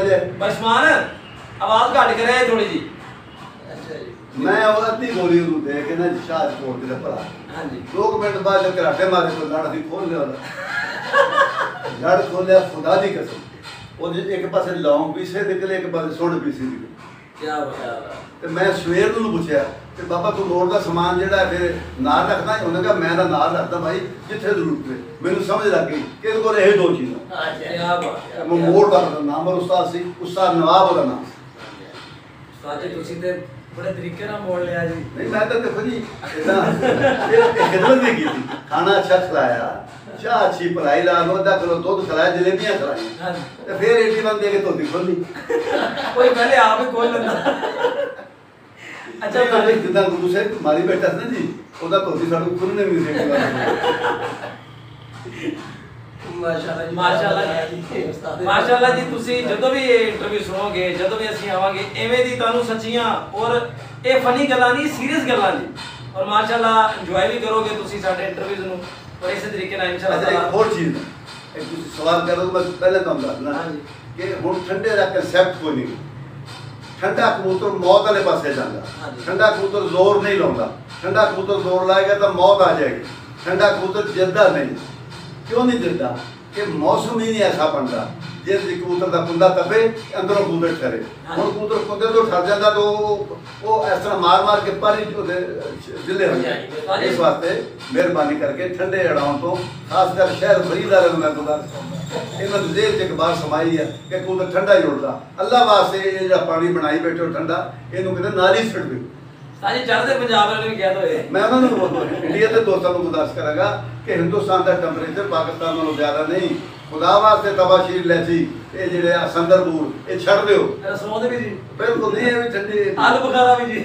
ਮੈਂ ਉਹ ਅੱਧੀ ਗੋਲੀ ਉਹਨੂੰ ਦੇ ਕੇ ਨਾ ਸ਼ਾਹ ਕੋਟ ਦੇ ਭਰਾ ਹਾਂਜੀ। ਦੋ ਕੁ ਮਿੰਟ ਬਾਅਦ ਘਰਾਟੇ ਮਾਰੇ ਤੋਂ ਲੜ ਅਸੀਂ ਖੋਲ ਲਿਆ ਉਹਦਾ। ਲੜ ਖੋਲਿਆ ਖੁਦਾ ਦੀ ਕਸਮ। ਉਹਦੇ ਇੱਕ ਪਾਸੇ ਲੌਂਗ ਪੀਸੇ ਨਿਕਲੇ ਇੱਕ ਪਾਸੇ ਸੁੰਡ ਪੀਸੇ ਨਿਕਲੇ ਕੀ ਬਾਤ ਤੇ ਮੈਂ ਸਵੇਰ ਨੂੰ ਪੁੱਛਿਆ ਕਿ ਬਾਬਾ ਤੂੰ ਮੋੜ ਦਾ ਸਮਾਨ ਜਿਹੜਾ ਫਿਰ ਨਾਲ ਰੱਖਦਾ? ਉਹਨੇ ਕਿਹਾ ਮੈਂ ਤਾਂ ਨਾਲ ਰੱਖਦਾ ਭਾਈ ਜਿੱਥੇ ਜ਼ਰੂਰਤ ਹੈ ਮੈਨੂੰ ਸਮਝ ਲੱਗ ਗਈ ਕਿ ਇਹਦੇ ਕੋਲ ਇਹ ਦੋ ਚੀਜ਼ਾਂ। ਹਾਂਜੀ ਕੀ ਬਾਤ ਹੈ ਮੈਂ ਮੋੜ ਦਾ ਨਾਮ ਉਸਤਾਦ ਸੀ। ਉਸਤਾਦ ਨਵਾਬ ਉਹਦਾ ਨਾਮ ਸਾਜੇ ਤੁਸੀਂ ਤੇ ਬੜੇ ਤਰੀਕੇ ਨਾਲ ਮੋੜ ਲਿਆ ਜੀ ਨਹੀਂ ਮੈਂ ਤਾਂ ਦੇਖੋ ਜੀ ਇਦਾਂ ਇਹ ਖਿਦਮਤ ਵੀ ਕੀਤੀ ਖਾਣਾ ਅੱਛਾ ਖਿਲਾਇਆ ਚਾਹ ਅੱਛੀ ਪਲਾਈ ਲਾ ਲੋ ਅੱਧਾ ਕਿਲੋ ਦੁੱਧ ਖਿਲਾਇਆ ਜਲੇਬੀਆਂ ਖਿਲਾਈਆਂ ਹਾਂਜੀ ਤੇ ਫਿਰ 81 ਦੇ ਕੇ ਧੋਤੀ ਖੋਲੀ ਕੋਈ ਪਹਿਲੇ ਆਪ ਹੀ ਖੋਲ ਲੈਂਦਾ ਅੱਛਾ ਅੱਛਾ ਪਹਿਲੇ ਜਿੱਦਾਂ ਗੁਰੂ ਸਾਹਿਬ ਮਾਰੀ ਬੈਠਾ ਸੀ ਨਾ ਜੀ ਉਹਦਾ ਧੋਤੀ ਸਾਨੂੰ ਖੁੱਲ੍ਹਣੇ ਵੀ ਨਹੀਂ ਸੀ ਮਾਸ਼ਾਅੱਲਾ ਜੀ ਮਾਸ਼ਾਅੱਲਾ ਜੀ। ਉਸਤਾਦ। ਮਾਸ਼ਾਅੱਲਾ ਜੀ ਤੁਸੀਂ ਜਦੋਂ ਵੀ ਇਹ ਇੰਟਰਵਿਊ ਸੁਣੋਗੇ ਜਦੋਂ ਵੀ ਅਸੀਂ ਆਵਾਂਗੇ ਐਵੇਂ ਦੀ ਤੁਹਾਨੂੰ ਸੱਚੀਆਂ ਔਰ ਇਹ ਫਨੀ ਗੱਲਾਂ ਨਹੀਂ ਸੀਰੀਅਸ ਗੱਲਾਂ ਜੀ। ਔਰ ਮਾਸ਼ਾਅੱਲਾ ਇੰਜੋਏ ਵੀ ਕਰੋਗੇ ਤੁਸੀਂ ਸਾਡੇ ਇੰਟਰਵਿਊਜ਼ ਨੂੰ। ਔਰ ਇਸੇ ਤਰੀਕੇ ਨਾਲ ਅੱਛਾ ਇੱਕ ਇਨਸ਼ਾਅੱਲਾ ਹੋਰ ਚੀਜ਼। ਇੱਕ ਤੁਸੀਂ ਸਵਾਲ ਕਰੋ ਮੈਂ ਪਹਿਲੇ ਤੁਹਾਨੂੰ ਦੱਸਣਾ ਹਾਂਜੀ। ਕਿ ਹੁਣ ਠੰਡੇ ਦਾ ਕਨਸੈਪਟ ਕੋਈ ਨਹੀਂ। ਠੰਡਾ ਕਬੂਤਰ ਮੌਤ ਵਾਲੇ ਪਾਸੇ ਜਾਂਦਾ। ਠੰਡਾ ਕਬੂਤਰ ਜ਼ੋਰ ਨਹੀਂ ਲਾਉਂਦਾ। ਠੰਡਾ ਕਬੂਤਰ ਜ਼ੋਰ ਲਾਏਗਾ ਤਾਂ ਮੌਤ ਆ ਜਾਏਗੀ। ਠੰਡਾ ਕਬੂਤਰ ਜਿੱਦਾ ਨਹੀਂ। ਕਿਉਂ ਨਹੀਂ ਜਿੱਦਾ ਕਿ ਮੌਸਮ ਹੀ ਨਹੀਂ ਐਸਾ ਬਣਦਾ। ਜੇ ਕਬੂਤਰ ਦਾ ਕੁੰਦਾ ਤਪੇ ਅੰਦਰੋਂ ਕਬੂਤਰ ਠਰੇ ਹੁਣ। ਕਬੂਤਰ ਕੁੰਦੇ ਤੋਂ ਠਰ ਜਾਂਦਾ ਤਾਂ ਉਹ ਉਹ ਇਸ ਤਰ੍ਹਾਂ ਮਾਰ ਮਾਰ ਕੇ ਪਰੀ ਉਹਦੇ ਜ਼ਿਲ੍ਹੇ ਹੋ ਜਾਂਦੇ। ਇਸ ਵਾਸਤੇ ਮਿਹਰਬਾਨੀ ਕਰਕੇ ਠੰਡੇ ਅੜਾਉਣ ਤੋਂ ਖਾਸ ਕਰ ਸ਼ਹਿਰ ਫਰੀਦਾਰ ਨੂੰ ਮੈਂ ਗੁਜ਼ਾਰਿਸ਼ ਕਰਦਾ ਇਹਨਾਂ ਜੇਲ੍ਹ 'ਚ ਇੱਕ ਬਾਰ ਸਮਾਈ ਹੈ ਕਿ ਕਬੂਤਰ ਠੰਡਾ ਹੀ ਉੜਦਾ ਅੱਲਾ ਵਾਸਤੇ ਇਹ ਜਿਹੜਾ ਪਾਣੀ ਬਣਾਈ ਬੈਠੇ ਠੰਡਾ ਇਹਨੂੰ ਕਿਤੇ ਨਾਲ ਹੀ ਛੱਡ ਦਿਓ। ਸਾਜੀ ਚੜ੍ਹਦੇ ਪੰਜਾਬ ਵਾਲੇ ਨੂੰ ਕਹਿ ਇਹ। ਮੈਂ ਉਹਨਾਂ ਨੂੰ ਇੰਡੀਆ ਦੇ ਦੋਸਤਾਂ ਨੂੰ ਗੁਜ਼ਾਰਿਸ਼ ਕਰਾਂਗਾ ਕਿ ਹਿੰਦੁਸਤਾਨ ਦਾ ਟੈਂਪਰੇਚਰ ਪਾਕਿਸਤਾਨ ਨਾਲੋਂ ਜ਼ਿਆਦਾ ਨਹੀਂ। ਖੁਦਾ ਵਾਸਤੇ ਤਬਾਸ਼ੀਰ ਲੈਚੀ ਇਹ ਜਿਹੜੇ ਆ ਸੰਦਰਦੂਰ ਇਹ ਛੱਡ ਦਿਓ। ਰਸਮੋਂ ਦੇ ਵੀ ਜੀ। ਬਿਲਕੁਲ ਨਹੀਂ ਇਹ ਵੀ ਠੰਡੇ। ਆਲੂ ਬੁਖਾਰਾ ਵੀ ਜੀ।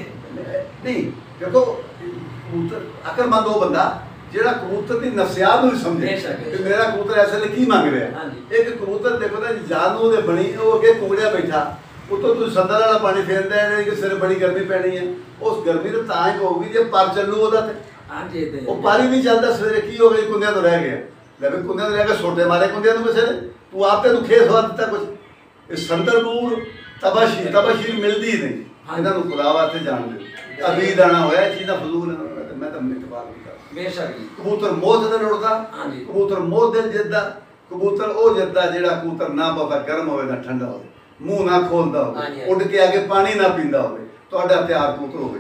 ਨਹੀਂ ਦੇਖੋ ਕਬੂਤਰ ਅਕਲਮੰਦ ਉਹ ਬੰਦਾ ਜਿਹੜਾ ਕਬੂਤਰ ਦੀ ਨਫਸਿਆਤ ਨੂੰ ਸਮਝੇ। ਕਿ ਮੇਰਾ ਕਬੂਤਰ ਇਸ ਵੇਲੇ ਕੀ ਮੰਗ ਰਿਹਾ। ਇੱਕ ਕਬੂਤਰ ਦੇਖੋ ਨਾ ਜਾਨ ਉਹਦੇ ਬਣੀ ਉਹ ਅੱਗੇ ਕੁੰਗੜਿਆ ਬੈਠਾ। ਉਤੋਂ ਤੁਸੀਂ ਸੰਦਰ ਵਾਲਾ ਪਾਣੀ ਫੇਰਦਾ ਹੈ ਕਿ ਸਿਰ ਬੜੀ ਗਰਮੀ ਪੈਣੀ ਹੈ। ਉਸ ਗਰਮੀ ਤਾਂ ਤਾਂ ਹੀ ਹੋਊਗੀ ਜੇ ਪਰ ਚੱਲੂ ਉਹਦਾ ਤੇ। ਹਾਂਜੀ ਤੇ ਉਹ ਪਾਰੀ ਨਹੀਂ ਚੱਲਦਾ ਸਵੇਰੇ ਕੀ ਹੋ ਗਿਆ ਕੁੰਦਿਆਂ ਤੋਂ ਰਹਿ ਗਿਆ। ਲੈ ਵੀ ਕੁੰਦਿਆਂ ਤੋਂ ਰਹਿ ਕੇ ਛੋਟੇ ਮਾਰੇ ਕੁੰਦਿਆਂ ਨੂੰ ਕਿਸੇ ਨੇ। ਤੂੰ ਆਪ ਤੈਨੂੰ ਖੇਸ ਵਾ ਦਿੱਤਾ ਕੁਝ ਇਹ ਸੰਦਰਬੂਰ ਤਬਾਸ਼ੀ ਤਬਾਸ਼ੀ ਮਿਲਦੀ ਨਹੀਂ ਇਹਨਾਂ ਨੂੰ ਖੁਦਾ ਵਾਸਤੇ ਜਾਣ ਦਿਓ। ਅਬੀ ਦਾਣਾ ਹੋਇਆ ਚੀਜ਼ ਦਾ ਫਜ਼ੂਲ ਤੇ ਮੈਂ ਤਾਂ ਇਤਬਾਰ ਨਹੀਂ ਕਰਦਾ ਬੇਸ਼ੱਕ ਕਬੂਤਰ ਮੋਹ ਤੇ ਲੁੜਦਾ ਹਾਂਜੀ। ਕਬੂਤਰ ਮੋਹ ਦਿਲ ਜਿੱਦਾ ਕਬੂਤਰ ਉਹ ਜਿੱਦਾ ਜਿਹੜਾ ਕਬੂਤਰ ਨਾ ਬਹੁਤਾ ਗਰਮ ਹੋਵੇ ਨਾ ਠੰਡਾ ਹੋਵੇ। ਮੂੰਹ ਨਾ ਖੋਲਦਾ ਹੋਵੇ। ਉੱਡ ਕੇ ਆ ਕੇ ਪਾਣੀ ਨਾ ਪੀਂਦਾ ਹੋਵੇ ਤੁਹਾਡਾ ਤਿਆਰ ਕਬੂਤਰ ਹੋਵੇ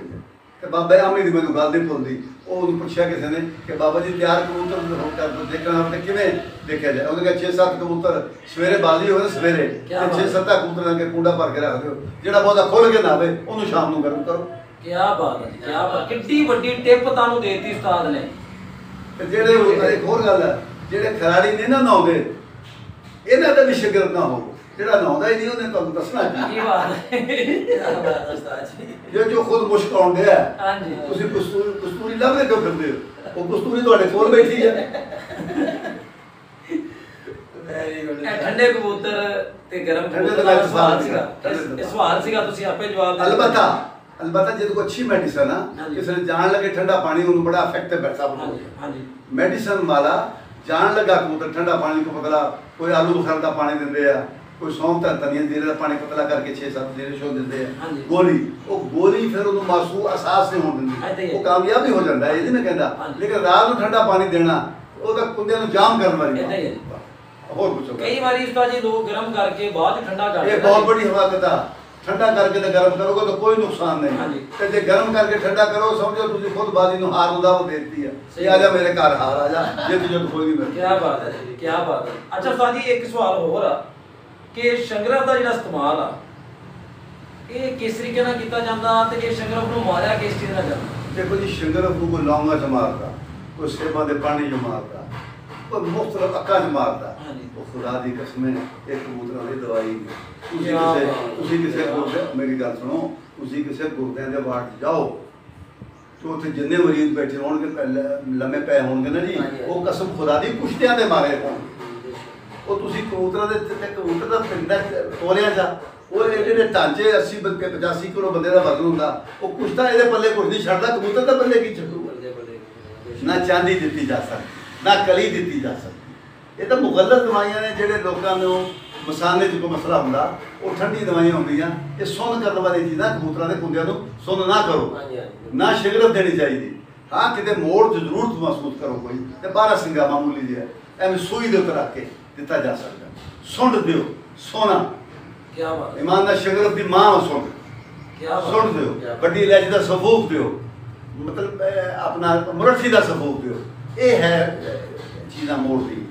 ਤੇ ਬਾਬਾ ਆਮੀ ਦੀ ਮੈਨੂੰ ਗੱਲ ਨਹੀਂ ਭੁੱਲਦੀ। ਉਹ ਉਹਨੂੰ ਪੁੱਛਿਆ ਕਿਸੇ ਨੇ ਕਿ ਬਾਬਾ ਜੀ ਤਿਆਰ ਕਬੂਤਰ ਹੋ ਕਰ ਦੇਖਣਾ ਤੇ ਕਿਵੇਂ ਦੇਖਿਆ ਜਾਏ? ਉਹਨੇ ਕਿਹਾ 6-7 ਕਬੂਤਰ ਸਵੇਰੇ ਬਾਜ਼ੀ ਹੋਵੇ ਨਾ ਸਵੇਰੇ। ਤੇ ਬਾਤ। 6-7 ਕਬੂਤਰਾਂ ਕੇ ਕੁੰਡਾ ਭਰ ਕੇ ਰੱਖ ਦਿਓ। ਜਿਹੜਾ ਬਹੁਤਾ ਖੁੱਲ ਕੇ ਨਾ ਆਵੇ ਉਹਨੂੰ ਸ਼ਾਮ ਨੂੰ ਗਰਮ ਕਰੋ। ਕੀ ਬਾਤ ਹੈ ਕੀ ਬਾਤ ਕਿੱਡੀ ਵੱਡੀ ਟਿਪ ਤੁਹਾਨੂੰ ਦੇਤੀ ਉਸਤਾਦ ਨੇ। ਤੇ ਜਿਹੜੇ ਇੱਕ ਹੋਰ ਗੱਲ ਹੈ ਜਿਹੜੇ ਖਿਡਾਰੀ ਨੇ ਨਾ ਨਾਉਂਦੇ ਇਹਨਾਂ ਦਾ ਵੀ ਸ਼ਗਿਰਦ ਨਾ ਹੋ ਜਿਹੜਾ ਨਾਉਂਦਾ ਹੀ ਨਹੀਂ ਉਹਨੇ ਤੁਹਾਨੂੰ ਦੱਸਣਾ ਕੀ? ਕੀ ਬਾਤ ਹੈ। ਬਾਤ ਹੈ ਉਸਤਾਦ ਜੀ। ਜੇ ਜੋ ਖੁਦ ਮੁਸ਼ਕ ਆਉਂਦੇ ਆ ਹਾਂਜੀ। ਤੁਸੀਂ ਕਸਤੂਰੀ ਕਸਤੂਰੀ ਲੱਭਦੇ ਕਿਉਂ ਫਿਰਦੇ ਹੋ? ਉਹ ਕਸਤੂਰੀ ਤੁਹਾਡੇ ਕੋਲ ਬੈਠੀ ਹੈ। ਵੈਰੀ ਗੁੱਡ ਇਹ ਠੰਡੇ ਕਬੂਤਰ ਤੇ ਗਰਮ ਠੰਡੇ ਕਬੂਤਰ ਦਾ ਸਵਾਲ ਸੀਗਾ। ਠੰਡੇ ਇਹ ਸਵਾਲ ਸੀਗਾ ਤੁਸੀਂ ਆਪੇ ਜਵਾਬ ਦੇ। ਅਲਬਤਾ ਅਲਬਤਾ ਜੇ ਕੋਈ ਅੱਛੀ ਮੈਡੀਸਨ ਆ ਹਾਂਜੀ। ਕਿਸੇ ਨੇ ਜਾਣ ਲੱਗੇ ਠੰਡਾ ਪਾਣੀ ਉਹਨੂੰ ਬੜਾ ਇਫੈਕਟ ਬੈਠਾ ਹਾਂਜੀ ਬਣਾ ਹਾਂਜੀ ਮੈਡੀਸਨ ਵਾਲਾ ਜਾਣ ਲੱਗਾ ਕਬੂਤਰ ਠੰਡਾ ਪਾਣੀ ਕੋ ਪਤਲਾ ਕੋਈ ਆਲੂ ਬੁਖਾਰ ਦਾ ਪਾਣੀ ਦਿੰਦੇ ਆ ਕੋਈ ਸੌਂਫ ਦਾ ਧਨੀਆ ਜੀਰੇ ਦਾ ਪਾਣੀ ਪਤਲਾ ਕਰਕੇ 6-7 ਜੀਰੇ ਸ਼ੋ ਦਿੰਦੇ ਆ। ਗੋਲੀ ਉਹ ਗੋਲੀ ਫਿਰ ਉਹਨੂੰ ਮਾਸੂ ਅਹਿਸਾਸ ਨਹੀਂ ਹੋਣ ਦਿੰਦੀ। ਉਹ ਕਾਮਯਾਬ ਹੀ ਹੋ ਜਾਂਦਾ ਇਹ ਨਹੀਂ ਮੈਂ ਕਹਿੰਦਾ। ਲੇਕਿਨ ਰਾਤ ਨੂੰ ਠੰਡਾ ਪਾਣੀ ਦੇਣਾ ਉਹ ਤਾਂ ਕੁੰਦਿਆਂ ਨੂੰ ਜਾਮ ਕਰਨ ਵਾਲੀ ਹੀ। ਹੋਰ ਪੁੱਛੋ ਕਈ ਵਾਰੀ ਉਸਤਾਦ ਜੀ ਲੋਕ ਗਰਮ ਕਰਕੇ ਬਾਅਦ ਠੰਡਾ ਕਰਦੇ ਇਹ। ਬਹੁਤ ਬੜੀ ਹਵਾਕਤ ਆ ਠੰਡਾ ਕਰਕੇ ਤੇ ਗਰਮ ਕਰੋਗੇ ਤਾਂ ਕੋਈ ਨੁਕਸਾਨ। ਨਹੀਂ। ਤੇ ਜੇ ਗਰਮ ਕਰਕੇ ਠੰਡਾ ਕਰੋ ਸਮਝੋ ਤੁਸੀਂ ਖੁਦ ਬਾਜ਼ੀ ਨੂੰ ਹਾਰ ਹੁੰਦਾ ਉਹ ਦੇਤੀ ਆ। ਇਹ ਆ ਜਾ ਮੇਰੇ ਘਰ ਹਾਰ ਆ ਜਾ। ਜਿੱਤ ਜਿੱਤ ਕੋਈ ਨਹੀਂ ਕੀ ਬਾਤ ਹੈ ਜੀ ਕੀ ਬਾਤ ਹੈ। ਅੱਛਾ ਉਸਤਾਦ ਜੀ ਇੱਕ ਸਵਾਲ ਹੋਰ ਆ ਕਿ ਸ਼ੰਗਰਫ ਦਾ ਜਿਹੜਾ ਇਸਤੇਮਾਲ ਆ ਇਹ ਕਿਸ ਤਰੀਕੇ ਨਾਲ ਕੀਤਾ ਜਾਂਦਾ ਤੇ ਇਹ ਸ਼ੰਗਰਫ ਨੂੰ ਮਾਰਿਆ ਕਿਸ ਚੀਜ਼ ਨਾਲ ਜਾਂਦਾ? ਦੇਖੋ ਜੀ ਸ਼ੰਗਰ ਨੂੰ ਕੋਈ ਲੌਂਗਾ ਚ ਮਾਰਦਾ ਕੋਈ ਸੇਬਾਂ ਦੇ ਪਾਣੀ ਚ ਮਾਰਦਾ ਕੋਈ ਮੁਖਤਲਫ ਅੱਖਾਂ ਚ ਮਾਰਦਾ। ਉਹ ਖੁਦਾ ਦੀ ਕਸਮ ਹੈ ਇਹ ਕਬੂਤਰਾਂ ਦੀ ਦਵਾਈ ਨਹੀਂ। ਤੁਸੀਂ ਕਿਸੇ। ਤੁਸੀਂ ਕਿਸੇ ਗੁਰਦੇ ਮੇਰੀ ਗੱਲ ਸੁਣੋ ਤੁਸੀਂ ਕਿਸੇ ਗੁਰਦਿਆਂ ਦੇ ਵਾਰਡ ਜਾਓ। ਤੇ ਉੱਥੇ ਜਿੰਨੇ ਮਰੀਜ਼ ਬੈਠੇ ਹੋਣਗੇ ਪਹਿਲੇ ਲੰਮੇ ਪਏ ਹੋਣਗੇ ਨਾ ਜੀ। ਉਹ ਕਸਮ ਖੁਦਾ ਦੀ ਕੁਸ਼ਤਿਆਂ ਦੇ ਮਾਰੇ ਹੋਣਗੇ ਉਹ ਤੁਸੀਂ ਕਬੂਤਰਾਂ ਦੇ ਤੇ ਕਬੂਤਰ ਦਾ ਪਿੰਡਾ ਤੋਲਿਆ ਜਾ। ਉਹ ਜਿਹੜੇ ਢਾਂਚੇ 80 ਬੰਦੇ 85 ਕਿਲੋ ਬੰਦੇ ਦਾ ਵਜ਼ਨ ਹੁੰਦਾ ਉਹ ਕੁਸ਼ਤਾ ਇਹਦੇ ਪੱਲੇ ਕੁਝ ਨਹੀਂ ਛੱਡਦਾ ਕਬੂਤਰ ਦਾ ਪੱਲੇ ਕੀ ਬੱਲੇ ਨਾ ਚਾਂਦੀ ਦਿੱਤੀ ਜਾ ਸਕਦੀ। ਨਾ ਕਲੀ ਦਿੱਤੀ ਜਾ ਸਕਦੀ। ਇਹ ਤਾਂ ਮੁਗੱਲਤ ਦਵਾਈਆਂ ਨੇ ਜਿਹੜੇ ਲੋਕਾਂ ਨੂੰ ਮਸਾਨੇ 'ਚ ਕੋਈ ਮਸਲਾ ਹੁੰਦਾ ਉਹ ਠੰਡੀ ਦਵਾਈਆਂ ਹੁੰਦੀਆਂ ਇਹ ਸੁੰਨ ਕਰਨ ਵਾਲੀ ਚੀਜ਼ਾਂ ਕਬੂਤਰਾਂ ਦੇ ਕੁੰਦਿਆਂ ਨੂੰ ਸੁੰਨ ਨਾ ਕਰੋ। ਨਾ ਸ਼ਿਗਰਤ ਦੇਣੀ ਚਾਹੀਦੀ। ਹਾਂ ਕਿਤੇ ਮੋੜ ਜ਼ਰੂਰਤ ਮਹਿਸੂਸ ਕਰੋ ਕੋਈ ਤੇ ਬਾਰਾ ਸਿੰਘਾ ਮਾਮੂਲੀ ਜਿਹਾ ਐਵੇਂ ਸੂਈ ਦੇ ਉੱਤੇ ਰੱਖ ਕੇ ਦਿੱਤਾ ਜਾ ਸਕਦਾ। ਸੁੰਡ ਦਿਓ ਸੋਨਾ। ਕੀ ਬਾਤ ਹੈ। ਇਮਾਨ ਦਾ ਸ਼ਿਗਰਤ ਦੀ ਮਾਂ ਸੁੰਡ। ਕੀ ਬਾਤ ਸੁਣ ਦਿਓ। ਵੱਡੀ ਇਲਾਜ ਦਾ ਸਬੂਤ ਦਿਓ। ਮਤਲਬ ਆਪਣਾ ਮੁਰੱਠੀ ਦਾ ਸਬੂਤ ਦਿਓ। ਇਹ ਹੈ ਚੀਜ਼ਾਂ ਮੋੜ ਦੀ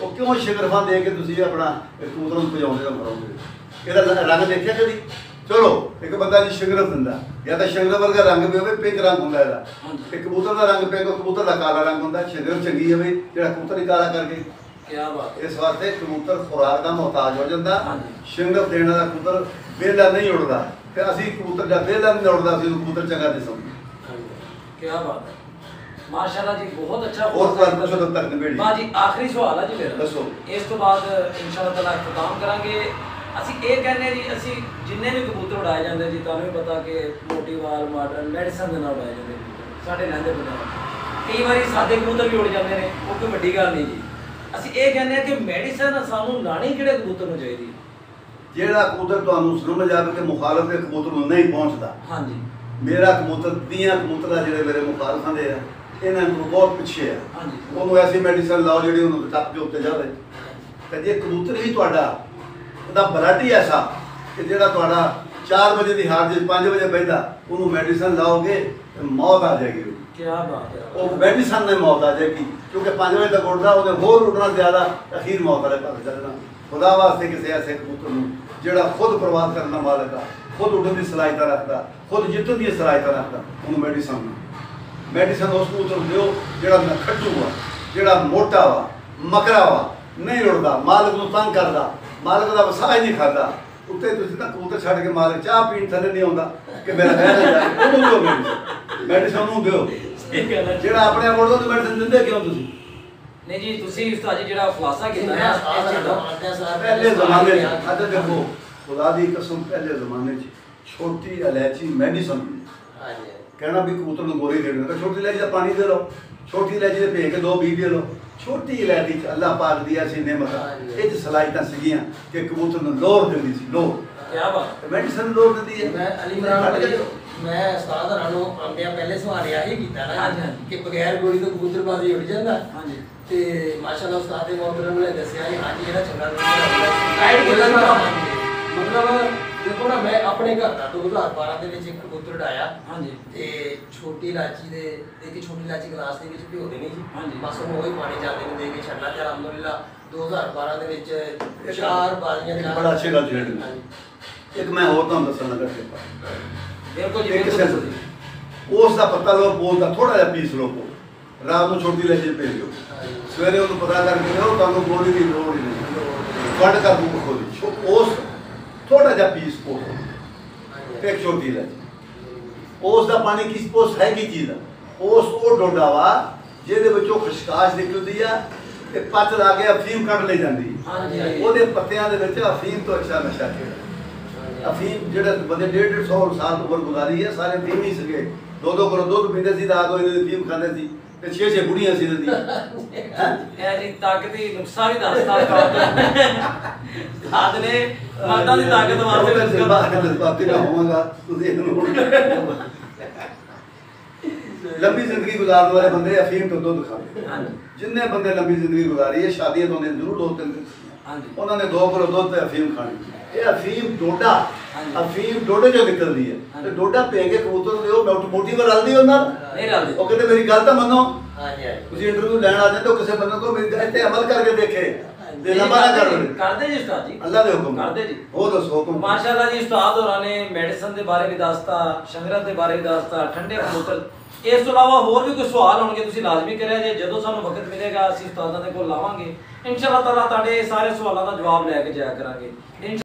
ਉਹ ਕਿਉਂ ਸ਼ਿਗਰਫਾਂ ਦੇ ਕੇ ਤੁਸੀਂ ਆਪਣਾ ਕਬੂਤਰ ਨੂੰ ਭਜਾਉਂਦੇ ਹੋ ਮਰਾਉਂਦੇ ਇਹਦਾ ਰੰਗ ਦੇਖਿਆ ਕਦੀ? ਚਲੋ ਇੱਕ ਬੰਦਾ ਜੀ ਸ਼ਿਗਰਫ ਦਿੰਦਾ ਜਾਂ ਤਾਂ ਸ਼ਿਗਰਫ ਵਰਗਾ ਰੰਗ ਵੀ ਹੋਵੇ ਪਿੰਕ ਰੰਗ ਹੁੰਦਾ ਇਹਦਾ। ਤੇ ਕਬੂਤਰ ਦਾ ਰੰਗ ਪਿੰਕ ਕਬੂਤਰ ਦਾ ਕਾਲਾ ਰੰਗ ਹੁੰਦਾ। ਸ਼ਿਗਰਫ ਚੰਗੀ ਹੋਵੇ ਜਿਹੜਾ ਕਬੂਤਰ ਹੀ ਕਾਲਾ ਕਰਕੇ। ਕੀ ਬਾਤ ਇਸ ਵਾਸਤੇ ਕਬੂਤਰ ਖੁਰਾਕ ਦਾ ਮੁਹਤਾਜ ਹੋ ਜਾਂਦਾ। ਸ਼ਿੰਗਰ ਦੇਣ ਵਾਲਾ ਕਬੂਤਰ ਵਿਹਲਾ ਨਹੀਂ ਉੜਦਾ। ਤੇ ਅਸੀਂ ਕਬੂਤਰ ਜਦ ਵਿਹਲਾ ਨਹੀਂ ਉੜਦਾ ਅਸੀਂ ਕਬੂਤਰ ਚੰਗਾ ਨਹੀਂ ਸਮਝਦੇ। ਕੀ ਬਾਤ ਹੈ। ਮਾਸ਼ਾਅੱਲਾ ਜੀ ਬਹੁਤ ਅੱਛਾ ਹੋਰ ਪੁੱਛੋ ਤਦ ਤੱਕ ਨਿਬੇੜੀ। ਬਾਜੀ ਆਖਰੀ ਸਵਾਲ ਹੈ ਜੀ ਮੇਰਾ। ਦੱਸੋ। ਇਸ ਤੋਂ ਬਾਅਦ ਇਨਸ਼ਾਅੱਲਾ ਤਾਲਾ ਇਖਤਤਾਮ ਕਰਾਂਗੇ। ਅਸੀਂ ਇਹ ਕਹਿੰਦੇ ਜੀ ਅਸੀਂ ਜਿੰਨੇ ਵੀ ਕਬੂਤਰ ਉਡਾਏ ਜਾਂਦੇ ਜੀ ਤੁਹਾਨੂੰ ਵੀ ਪਤਾ ਕਿ ਮੋਟੀਵਾਲ ਮਾਡਰਨ ਮੈਡੀਸਨ ਦੇ ਨਾਲ ਉਡਾਏ ਜਾਂਦੇ ਸਾਡੇ ਲਹਿੰਦੇ ਪੰਜਾਬ ਕਈ ਵਾਰੀ ਸਾਦੇ ਕਬੂਤਰ ਵੀ ਉੜ ਜਾਂਦੇ ਨੇ ਉਹ ਕੋਈ ਵੱਡੀ ਗੱਲ ਨਹੀਂ ਜੀ। ਅਸੀਂ ਇਹ ਕਹਿੰਦੇ ਕਿ ਮੈਡੀਸਨ ਸਾਨੂੰ ਲਾਣੀ ਕਿਹੜੇ ਕਬੂਤਰ ਨੂੰ ਚਾਹੀਦੀ? ਜਿਹੜਾ ਕਬੂਤਰ ਤੁਹਾਨੂੰ ਸਮਝ ਆਵੇ ਕਿ ਮੁਖਾਲਫ ਦੇ ਕਬੂਤਰ ਨੂੰ ਨਹੀਂ ਪਹੁੰਚਦਾ। ਹਾਂਜੀ। ਮੇਰਾ ਕਬੂਤਰ ਦੀਆਂ ਕਬੂਤਰਾਂ ਜਿਹੜੇ ਮੇਰੇ ਮੁਖਾਲਫਾਂ ਦੇ ਆ। ਇਹਨਾਂ ਨੂੰ ਬਹੁਤ ਪਿੱਛੇ ਆ। ਹਾਂਜੀ। ਉਹਨੂੰ ਐਸੀ ਮੈਡੀਸਨ ਲਾਓ ਜਿਹੜੀ ਉਹਨੂੰ ਟੱਪ ਦੇ ਉੱਤੇ ਜਾਵੇ। ਤੇ ਜੇ ਕਬੂਤਰ ਹੀ ਤੁਹਾਡਾ ਉਹਦਾ ਬਰਾਟੀ ਐਸਾ ਕਿ ਜਿਹੜਾ ਤੁਹਾਡਾ 4 ਵਜੇ ਦੀ ਹਾਰ ਜੇ 5 ਵਜੇ ਬੈਠਦਾ ਉਹਨੂੰ ਮੈਡੀਸਨ ਲਾਓਗੇ ਤੇ ਮੌਤ ਆ ਜਾਏਗੀ। ਕੀ ਬਾਤ ਹੈ। ਉਹ ਮੈਡੀਸਨ ਨੇ ਮੌਤ ਆ ਜਾਏਗੀ ਕਿਉਂਕਿ 5 ਵਜੇ ਤੱਕ ਉੱਠਦਾ ਉਹਨੇ ਹੋਰ ਉੱਠਣਾ ਜ਼ਿਆਦਾ ਅਖੀਰ ਮੌਤ ਵਾਲੇ ਪਾਸੇ ਚੱਲਣਾ ਖੁਦਾ ਵਾਸਤੇ ਕਿਸੇ ਐਸੇ ਕਬੂਤਰ ਨੂੰ ਜਿਹੜਾ ਖੁਦ ਪ੍ਰਵਾਦ ਕਰਨ ਦਾ ਮਾਲਕ ਆ ਖੁਦ ਉੱਡਣ ਦੀ ਸਲਾਹਿਤਾ ਰੱਖਦਾ ਖੁਦ ਜਿੱਤਣ ਦੀ ਸਲਾਹਿਤਾ ਰੱਖਦਾ ਉਹਨੂੰ ਮੈਡੀਸਨ ਮੈਡੀਸਨ ਉਸ ਨੂੰ ਦਿਓ ਜਿਹੜਾ ਨਖੱਟੂ ਆ ਜਿਹੜਾ ਮੋਟਾ ਵਾ ਮਕਰਾ ਵਾ ਨਹੀਂ ਉੱਡਦਾ ਮਾਲਕ ਨੂੰ ਤੰਗ ਕਰਦਾ ਮਾਲਕ ਦਾ ਵਸਾ ਹੀ ਨਹੀਂ ਖਾਦਾ। ਉੱਤੇ ਤੁਸੀਂ ਤਾਂ ਕਬੂਤਰ ਛੱਡ ਕੇ ਮਾਲਕ ਚਾਹ ਪੀਣ ਥੱਲੇ ਨਹੀਂ ਆਉਂਦਾ ਕਿ ਮੇਰਾ ਨਾ ਜਾਏ ਉਹਨੂੰ ਦਿਓ ਮੈਡੀਸਨ। ਮੈਡੀਸਨ ਨੂੰ ਦਿਓ। ਜਿਹੜਾ ਆਪਣੇ ਆਪ ਉਹਨੂੰ ਮੈਡੀਸਨ ਦਿੰਦੇ ਕਿਉਂ ਤੁਸੀਂ? ਨਹੀਂ ਜੀ ਤੁਸੀਂ ਉਸਤਾਦ ਜੀ ਜਿਹੜਾ ਖੁਲਾਸਾ ਕੀਤਾ ਨਾ ਇਸ ਚੀਜ਼ ਦਾ। ਪਹਿਲੇ ਜ਼ਮਾਨੇ 'ਚ ਅੱਜ ਦੇਖੋ ਖੁਦਾ ਦੀ ਕਸਮ ਪਹਿਲੇ ਜ਼ਮਾਨੇ 'ਚ ਛੋਟੀ ਇਲਾਇਚੀ ਮੈਡੀਸਨ ਹਾਂਜੀ। ਕਹਿਣਾ ਵੀ ਕਬੂਤਰ ਨੂੰ ਗੋਲੀ ਦੇ ਦਿਓ ਤਾਂ ਛੋਟੀ ਇਲਾਇਚੀ ਦਾ ਪਾਣੀ ਦੇ ਲਓ ਛੋਟੀ ਇਲਾਇਚੀ ਦੇ ਭੇ ਕੇ ਦੋ ਬੀਜ ਦੇ ਲਓ। ਛੋਟੀ ਇਲਾਇਚੀ 'ਚ ਅੱਲਾਹ ਪਾਕ ਦੀ ਐਸੀ ਨਿਮਤ। ਇਹ 'ਚ ਸਲਾਈਤਾਂ ਸੀਗੀਆਂ ਕਿ ਕਬੂਤਰ ਨੂੰ ਲੋਰ ਦਿੰਦੀ ਸੀ ਲੋਰ ਕੀ ਬਾਤ। ਮੈਡੀਸਨ ਲੋਰ ਦਿੰਦੀ ਹੈ। ਮੈਂ ਅਲੀ ਇਮਰਾਨ ਭਾਈ ਮੈਂ ਉਸਤਾਦ ਹਰਾਂ ਨੂੰ ਆਉਂਦਿਆਂ ਪਹਿਲੇ ਸਵਾਲ ਇਹ ਹੀ ਕੀਤਾ ਨਾ ਹਾਂਜੀ, ਹਾਂਜੀ। ਕਿ ਬਗੈਰ ਗੋਲੀ ਤੋਂ ਕਬੂਤਰਬਾਜ਼ੀ ਉੱਡ ਜਾਂਦਾ। ਹਾਂਜੀ। ਤੇ ਮਾਸ਼ਾਅੱਲਾ ਉਸਤਾਦ ਦੇ ਮੁਹਤਰਮ ਨੇ ਦੱਸਿਆ ਕਿ ਅੱਜ ਜਿਹੜਾ ਚੰਗਾ Guide ਕੀਤਾ ਨਾ। ਮਤਲਬ ਦੇਖੋ ਨਾ ਮੈਂ ਆਪਣੇ ਘਰ ਦਾ 2012 ਦੇ ਵਿੱਚ ਇੱਕ ਕਬੂਤਰ ਡਾਇਆ ਹਾਂਜੀ ਤੇ ਛੋਟੀ ਇਲਾਚੀ ਦੇ ਇੱਕ ਛੋਟੀ ਇਲਾਚੀ ਗਲਾਸ ਦੇ ਵਿੱਚ ਭਿਓ ਦੇਣੀ ਸੀ ਹਾਂਜੀ। ਬਸ ਉਹੀ ਪਾਣੀ ਜਾਂਦੇ ਨੂੰ ਦੇ ਕੇ ਛੱਡਣਾ ਤੇ ਅਲਹਮਦੁਲਿਲਾ 2012 ਦੇ ਵਿੱਚ ਚਾਰ ਬਾਜ਼ੀਆਂ ਇੱਕ ਬੜਾ ਅੱਛੀ ਗੱਲ। ਹਾਂਜੀ। ਇੱਕ ਮੈਂ ਹੋਰ ਤੁਹਾਨੂੰ ਦੱਸਣ ਲੱਗਾ ਕਿ ਬਿਲਕੁਲ ਜੀ ਬਿਲਕੁਲ। ਉਸ ਦਾ ਪੱਤਾ ਲੋ ਬੋਲ ਦਾ ਥੋੜਾ ਜਿਹਾ ਪੀਸ ਲੋ ਰਾਤ ਨੂੰ ਛੋਟੀ ਇਲਾਇਚੀ ਭੇਜ ਦਿਓ। ਸਵੇਰੇ ਉਹਨੂੰ ਪਤਾ ਕਰਕੇ ਦਿਓ ਤੁਹਾਨੂੰ ਗੋਲੀ ਦੀ ਲੋੜ ਹੀ ਨਹੀਂ ਕੱਢ ਕਰ ਦੂ ਖੋਲੀ ਉਸ ਥੋੜਾ ਜਿਹਾ ਪੀਸ ਪੋ। ਇੱਕ ਛੋਟੀ ਇਲਾਇਚੀ ਉਸ ਦਾ ਪਾਣੀ ਕਿਸ ਪੋਸ ਹੈ ਕੀ ਚੀਜ਼ ਉਸ ਉਹ ਡੋਡਾ ਵਾ ਜਿਹਦੇ ਵਿੱਚੋਂ ਖਸ਼ਕਾਸ਼ ਨਿਕਲਦੀ ਆ ਤੇ ਪੱਤ ਲਾ ਕੇ ਅਫੀਮ ਕੱਢ ਲਈ ਜਾਂਦੀ। ਹਾਂਜੀ। ਉਹਦੇ ਪੱਤਿਆਂ ਦੇ ਵਿੱਚ ਅਫੀਮ ਤੋਂ ਅੱਛਾ ਨਸ਼ਾ ਕਿਹੜਾ ਅਫੀਮ ਜਿਹੜੇ ਬੰਦੇ ਡੇਢ ਡੇਢ ਸੌ ਸਾਲ ਉਮਰ ਗੁਜ਼ਾਰੀ ਹੈ ਸਾਰੇ ਫੀਮ ਹੀ ਸੀਗੇ ਦੋ ਦੋ ਕਰੋ ਦੁੱਧ ਪੀਂਦੇ ਸੀ ਰਾਤ ਨੂੰ ਇਹਨਾਂ ਦੀ ਫੀਮ ਖਾਂਦੇ ਸੀ ਤੇ ਛੇ ਛੇ ਬੁੜੀਆਂ ਸੀ ਇਹਨਾਂ ਦੀਆਂ ਇਹ ਜੀ ਤਾਕਤੀ ਨੁਕਸਾ ਵੀ ਦੱਸਦਾ ਸਾਧ ਨੇ ਮਰਦਾਂ ਦੀ ਤਾਕਤ ਵਾਸਤੇ ਮੈਂ ਨੁਸਖਾ ਜਜ਼ਬਾਤ ਦੱਸਦਾ। ਜਜ਼ਬਾਤੀ ਨਾ ਹੋਵਾਂਗਾ ਤੁਸੀਂ ਇਹਨੂੰ ਹੁਣ ਲੰਬੀ ਜ਼ਿੰਦਗੀ ਗੁਜ਼ਾਰਨ ਵਾਲੇ ਬੰਦੇ ਅਫੀਮ ਤੋਂ ਦੁੱਧ ਖਾਂਦੇ। ਹਾਂਜੀ। ਜਿੰਨੇ ਬੰਦੇ ਲੰਬੀ ਜ਼ਿੰਦਗੀ ਗੁਜ਼ਾਰੀ ਹੈ ਸ਼ਾਦੀਆਂ ਤੋਂ ਨੇ ਜ਼ਰੂਰ ਦੋ ਤਿੰਨ ਦਿਨ ਹਾਂਜੀ। ਉਹਨਾਂ ਨੇ ਦੋ ਕਿਲੋ ਦੁੱਧ ਤੇ ਅਫੀਮ ਖਾਣੀ। ਇਹ ਅਫੀਮ ਡੋਡਾ। ਅਫੀਮ ਡੋਡੇ ਚੋਂ ਨਿਕਲਦੀ ਹੈ। ਤੇ ਡੋਡਾ ਪੇ ਕੇ ਕਬੂਤਰ ਦੇ ਉਹ ਮੋਟੀ ਮੋਟੀ ਵਾਰ ਰਲਦੀ ਉਹਨਾਂ ਨਾਲ। ਨਹੀਂ ਰਲਦੀ। ਉਹ ਕਹਿੰਦੇ ਮੇਰੀ ਗੱਲ ਤਾਂ ਮੰਨੋ। ਹਾਂਜੀ ਤੁਸੀਂ ਇੰਟਰਵਿਊ ਲੈਣ ਆ ਜਾਂਦੇ ਹੋ ਕਿਸੇ ਬੰਦੇ ਕੋਲ ਮੇਰੀ ਗੱਲ ਤੇ ਅਮਲ ਕਰਕੇ ਦੇਖੇ। ਤੇ ਲੰਬਾ ਨਾ ਕਰ ਕਰਦੇ ਜੀ ਉਸਤਾਦ ਜੀ। ਅੱਲਾ ਦੇ ਹੁਕਮ। ਕਰਦੇ ਜੀ। ਉਹ ਦੱਸੋ ਹੁਕਮ ਮਾਸ਼ਾਅੱਲਾ ਜੀ ਉਸਤਾਦ ਹੋਰਾਂ ਨੇ ਮੈਡੀਸਨ ਦੇ ਬਾਰੇ ਵੀ ਦੱਸਤਾ ਸ਼ੰਗਰਤ ਦੇ ਬਾਰੇ ਵੀ ਦੱਸਤਾ ਠੰਡੇ ਕਬੂਤਰ। ਇਸ ਤੋਂ ਇਲਾਵਾ ਹੋਰ ਵੀ ਕੋਈ ਸਵਾਲ ਹੋਣਗੇ ਤੁਸੀਂ ਲਾਜ਼ਮੀ ਕਰਿਆ ਜੇ ਜਦੋਂ ਸਾਨੂੰ ਵਕਤ ਮਿਲੇਗਾ ਅਸੀਂ ਉਸਤਾਦਾਂ ਦੇ ਕੋਲ ਲਾਵਾਂਗੇ। ਇਨਸ਼ਾਅੱਲਾ ਤਾਲਾ ਤੁਹਾਡੇ ਸਾਰੇ ਸਵਾਲਾਂ ਦਾ ਜਵਾਬ ਲੈ ਕੇ ਜਾਇਆ ਕਰਾਂਗੇ।